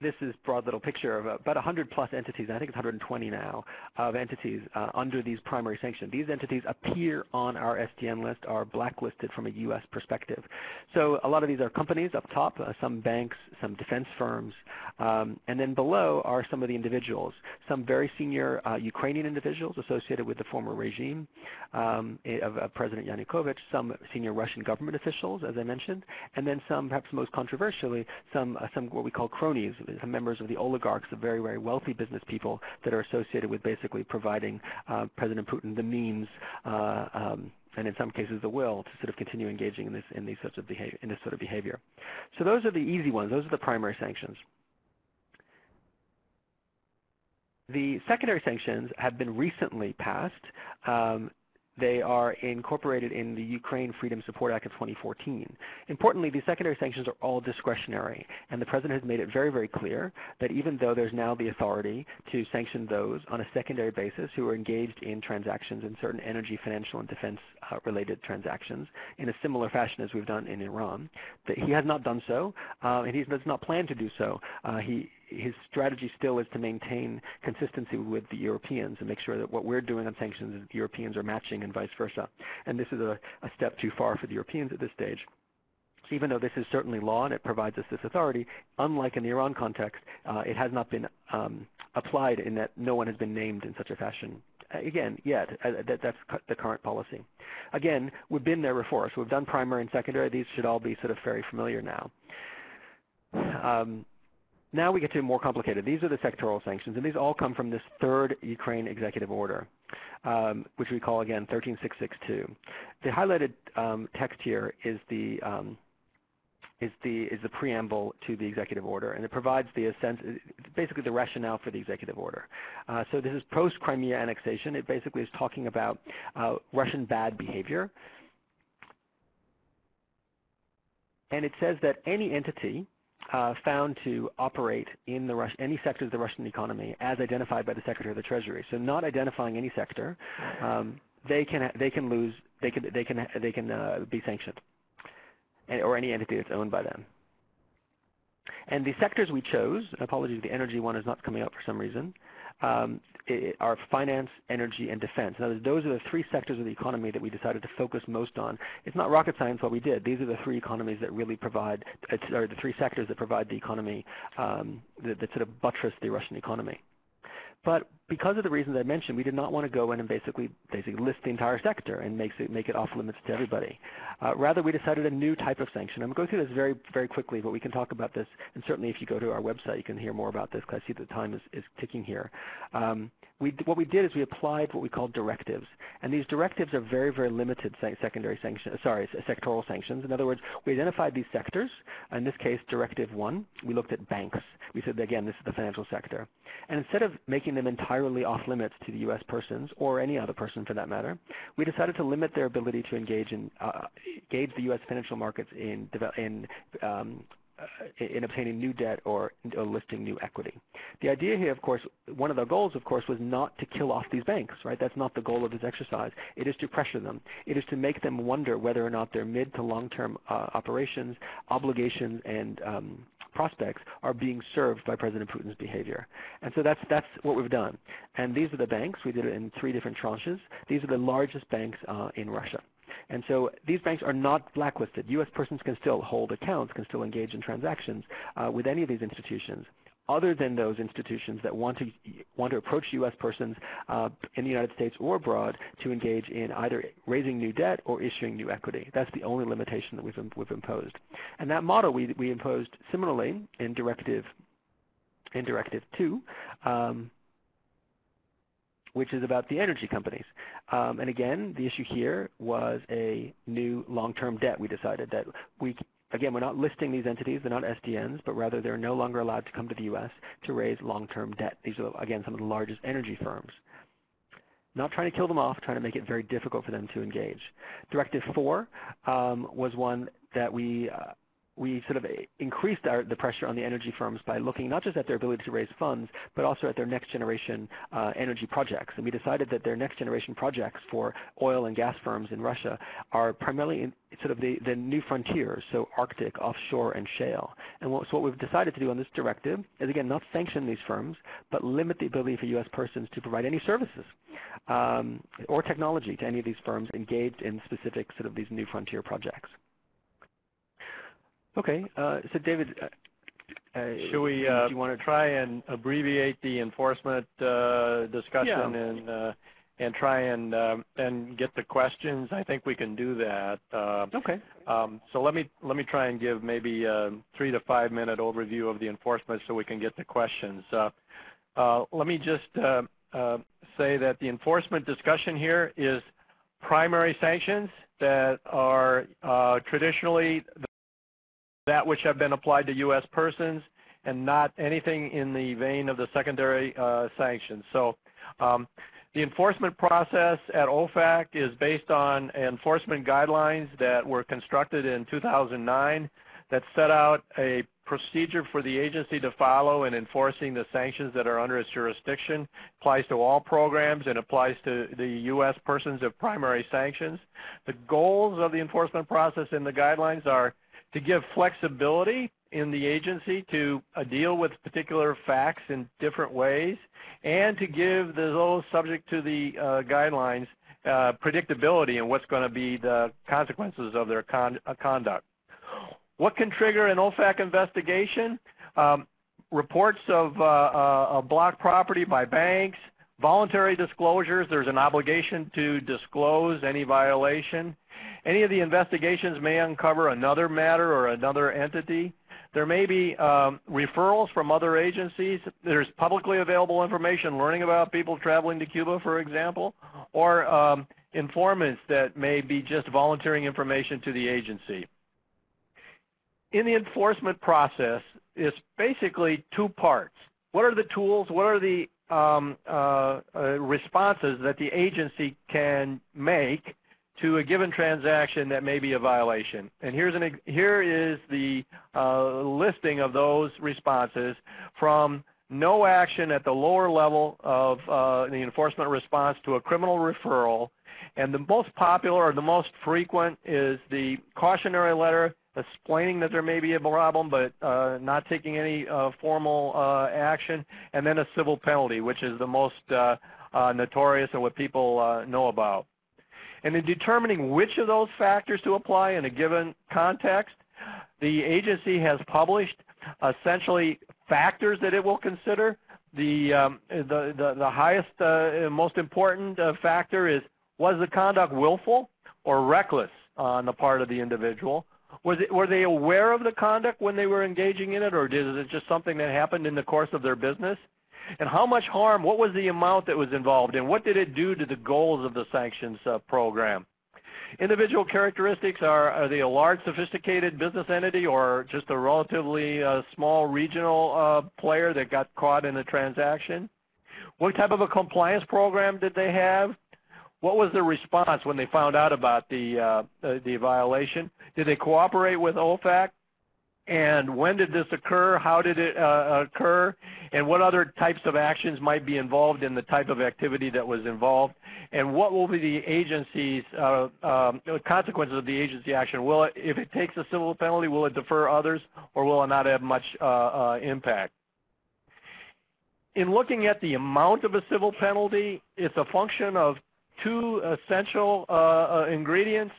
this is broad little picture of about 100 plus entities, I think it's 120 now, of entities uh, under these primary sanctions. These entities appear on our SDN list, are blacklisted from a U.S. perspective. So a lot of these are companies up top, uh, some banks, some defense firms, um, and then below are some of the individuals, some very senior uh, Ukrainian individuals associated with the former regime um, of, of, President Yanukovych, some senior Russian government officials, as I mentioned, and then some, perhaps most controversially, some, uh, some what we call cronies, members of the oligarchs, the very, very wealthy business people that are associated with basically providing uh, President Putin the means uh, um, and in some cases the will to sort of continue engaging in this in these sorts of behavior in this sort of behavior. So those are the easy ones. Those are the primary sanctions. The secondary sanctions have been recently passed. Um, they are incorporated in the Ukraine Freedom Support Act of 2014. Importantly, these secondary sanctions are all discretionary, and the President has made it very, very clear that even though there's now the authority to sanction those on a secondary basis who are engaged in transactions in certain energy, financial, and defense-related uh, transactions in a similar fashion as we've done in Iran, that he has not done so, uh, and he does not plan to do so. Uh, he his strategy still is to maintain consistency with the Europeans and make sure that what we're doing on sanctions the Europeans are matching and vice versa. And this is a, a step too far for the Europeans at this stage. Even though this is certainly law and it provides us this authority, unlike in the Iran context, uh, it has not been um, applied in that no one has been named in such a fashion again, yet. Uh, that, that's the current policy. Again, we've been there before, so we've done primary and secondary. These should all be sort of very familiar now. Um, now we get to more complicated. These are the sectoral sanctions, and these all come from this third Ukraine executive order, um, which we call, again, 13662. The highlighted um, text here is the um, is the is the preamble to the executive order, and it provides the sense, basically the rationale for the executive order. Uh, so this is post-Crimea annexation. It basically is talking about uh, Russian bad behavior, and it says that any entity uh, found to operate in the Rus any sector of the Russian economy as identified by the Secretary of the Treasury. So not identifying any sector, um, they can they can lose they can they can they can uh, be sanctioned, and, or any entity that's owned by them. And the sectors we chose, apologies, the energy one is not coming up for some reason, um, it, are finance, energy, and defense. Those are the three sectors of the economy that we decided to focus most on. It's not rocket science what we did. These are the three economies that really provide, or the three sectors that provide the economy um, that, that sort of buttress the Russian economy. But because of the reasons I mentioned, we did not want to go in and basically basically list the entire sector and make it, make it off limits to everybody. Uh, rather, we decided a new type of sanction. I'm going to go through this very, very quickly, but we can talk about this. And certainly if you go to our website, you can hear more about this because I see the time is, is ticking here. Um, we, what we did is we applied what we call directives. And these directives are very, very limited secondary sanctions, sorry, sectoral sanctions. In other words, we identified these sectors. In this case, Directive 1, we looked at banks. We said, again, this is the financial sector. And instead of making them entirely off limits to the U.S. persons, or any other person for that matter, we decided to limit their ability to engage in, uh, engage the U.S. financial markets in, in um, in obtaining new debt or, or lifting new equity. The idea here, of course, one of the goals, of course, was not to kill off these banks, right? That's not the goal of this exercise. It is to pressure them. It is to make them wonder whether or not their mid to long-term uh, operations, obligations, and um, prospects are being served by President Putin's behavior. And so that's, that's what we've done. And these are the banks. We did it in three different tranches. These are the largest banks uh, in Russia. And so these banks are not blacklisted. U.S. persons can still hold accounts, can still engage in transactions uh, with any of these institutions other than those institutions that want to want to approach U.S. persons uh, in the United States or abroad to engage in either raising new debt or issuing new equity. That's the only limitation that we've, we've imposed. And that model we, we imposed similarly in Directive in Directive 2, um, which is about the energy companies. Um, and again, the issue here was a new long-term debt. We decided that we, again, we're not listing these entities. They're not SDNs, but rather they're no longer allowed to come to the U.S. to raise long-term debt. These are, again, some of the largest energy firms. Not trying to kill them off, trying to make it very difficult for them to engage. Directive 4 um, was one that we uh, we sort of increased our, the pressure on the energy firms by looking not just at their ability to raise funds, but also at their next generation uh, energy projects. And we decided that their next generation projects for oil and gas firms in Russia are primarily in sort of the, the new frontiers, so Arctic, offshore, and shale. And what, so what we've decided to do on this directive is, again, not sanction these firms, but limit the ability for U.S. persons to provide any services um, or technology to any of these firms engaged in specific sort of these new frontier projects. Okay, uh, so David, uh, uh should we uh, you want to try and abbreviate the enforcement uh, discussion yeah. and uh, and try and um, and get the questions? I think we can do that. okay. Um, so let me let me try and give maybe a three to five minute overview of the enforcement so we can get the questions. let me just say that the enforcement discussion here is primary sanctions that are traditionally that which have been applied to U.S. persons and not anything in the vein of the secondary uh, sanctions. So um, the enforcement process at OFAC is based on enforcement guidelines that were constructed in 2009 that set out a procedure for the agency to follow in enforcing the sanctions that are under its jurisdiction. applies to all programs and applies to the U.S. persons of primary sanctions. The goals of the enforcement process in the guidelines are to give flexibility in the agency to uh, deal with particular facts in different ways and to give those subject to the uh, guidelines uh, predictability in what's going to be the consequences of their con uh, conduct. What can trigger an OFAC investigation? Um, reports of, uh, uh, block property by banks, Voluntary disclosures, there's an obligation to disclose any violation. Any of the investigations may uncover another matter or another entity. There may be um, referrals from other agencies. There's publicly available information learning about people traveling to Cuba, for example, or um, informants that may be just volunteering information to the agency. In the enforcement process, it's basically two parts. What are the tools? What are the um, uh, uh, responses that the agency can make to a given transaction that may be a violation. And here's an, here is the uh, listing of those responses from no action at the lower level of uh, the enforcement response to a criminal referral. And the most popular or the most frequent is the cautionary letter explaining that there may be a problem but uh, not taking any uh, formal uh, action, and then a civil penalty, which is the most uh, uh, notorious and what people know about. And in determining which of those factors to apply in a given context, the agency has published essentially factors that it will consider. The, um, the, the, the, highest, most important factor is was the conduct willful or reckless on the part of the individual? Was it, were they aware of the conduct when they were engaging in it, or is it just something that happened in the course of their business? And how much harm, what was the amount that was involved, and what did it do to the goals of the sanctions uh, program? Individual characteristics are, are they a large, sophisticated business entity or just a relatively uh, small regional uh, player that got caught in a transaction? What type of a compliance program did they have? What was the response when they found out about the, uh, the, the violation? Did they cooperate with OFAC? And when did this occur? How did it uh, occur? And what other types of actions might be involved in the type of activity that was involved? And what will be the agency's uh, um, consequences of the agency action? Will it, if it takes a civil penalty, will it defer others, or will it not have much uh, uh impact? In looking at the amount of a civil penalty, it's a function of two essential uh, uh, ingredients,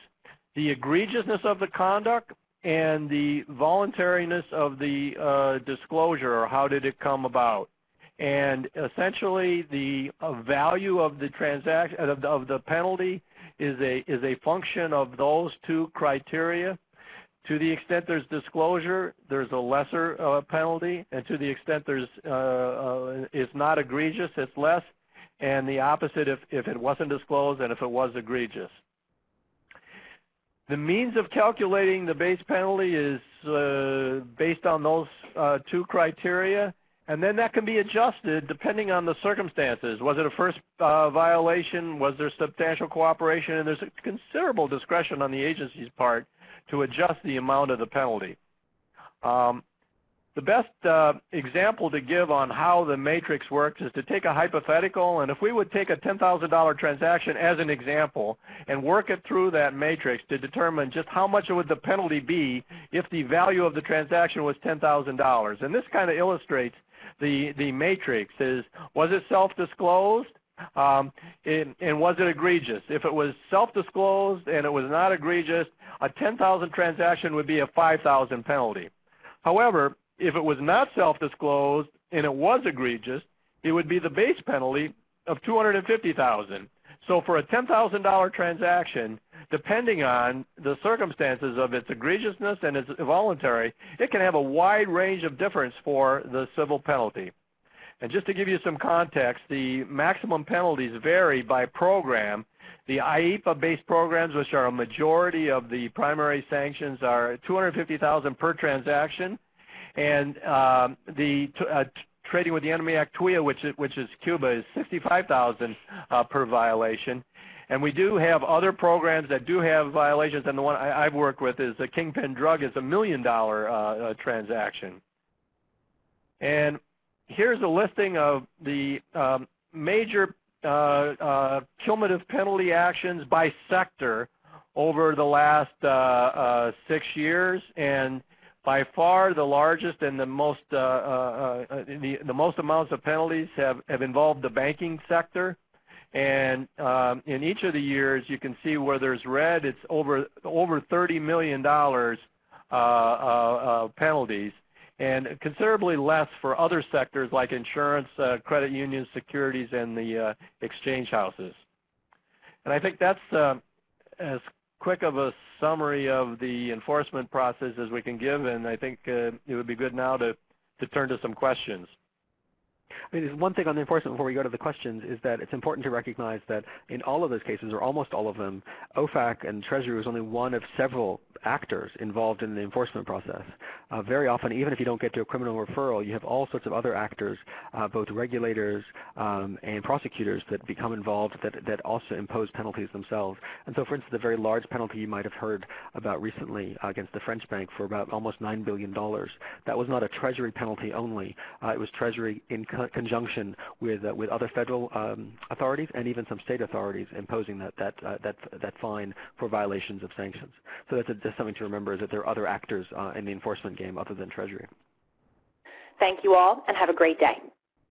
the egregiousness of the conduct and the voluntariness of the uh, disclosure or how did it come about. And essentially the uh, value of the transaction of the, of the penalty is a is a function of those two criteria. To the extent there's disclosure, there's a lesser uh, penalty, and to the extent there's uh, uh, it's not egregious, it's less and the opposite if, if it wasn't disclosed and if it was egregious. The means of calculating the base penalty is uh, based on those uh, two criteria, and then that can be adjusted depending on the circumstances. Was it a first uh, violation? Was there substantial cooperation? And there's considerable discretion on the agency's part to adjust the amount of the penalty. Um, the best uh, example to give on how the matrix works is to take a hypothetical, and if we would take a $10,000 transaction as an example and work it through that matrix to determine just how much would the penalty be if the value of the transaction was $10,000. And this kind of illustrates the, the matrix is, was it self-disclosed? Um, and, and was it egregious? If it was self-disclosed and it was not egregious, a 10,000 transaction would be a 5,000 penalty. However, if it was not self-disclosed and it was egregious, it would be the base penalty of 250000 So for a $10,000 transaction, depending on the circumstances of its egregiousness and its voluntary, it can have a wide range of difference for the civil penalty. And just to give you some context, the maximum penalties vary by program. The IEEPA-based programs, which are a majority of the primary sanctions, are 250000 per transaction and um, the uh, trading with the enemy act TWEA, which is, which is Cuba, is 65,000 uh, per violation. And we do have other programs that do have violations, and the one I, have worked with is the Kingpin Drug is a million dollar uh, uh, transaction. And here's a listing of the um, major uh, uh, cumulative penalty actions by sector over the last uh, six years. And by far the largest and the most uh, uh, uh, the, the most amounts of penalties have, have involved the banking sector. And um, in each of the years, you can see where there's red, it's over over $30 million uh, uh, uh, penalties, and considerably less for other sectors like insurance, credit unions, securities, and the exchange houses. And I think that's as quick of a summary of the enforcement process as we can give, and I think uh, it would be good now to, to turn to some questions. I mean, one thing on the enforcement before we go to the questions is that it's important to recognize that in all of those cases, or almost all of them, OFAC and Treasury was only one of several actors involved in the enforcement process. Uh, very often, even if you don't get to a criminal referral, you have all sorts of other actors, uh, both regulators um, and prosecutors that become involved that, that also impose penalties themselves. And so, for instance, the very large penalty you might have heard about recently against the French bank for about almost $9 billion, that was not a Treasury penalty only. Uh, it was Treasury in co conjunction with, uh, with other federal um, authorities and even some state authorities imposing that, that, uh, that, that fine for violations of sanctions. So that's a just something to remember is that there are other actors uh, in the enforcement game other than Treasury. Thank you all, and have a great day.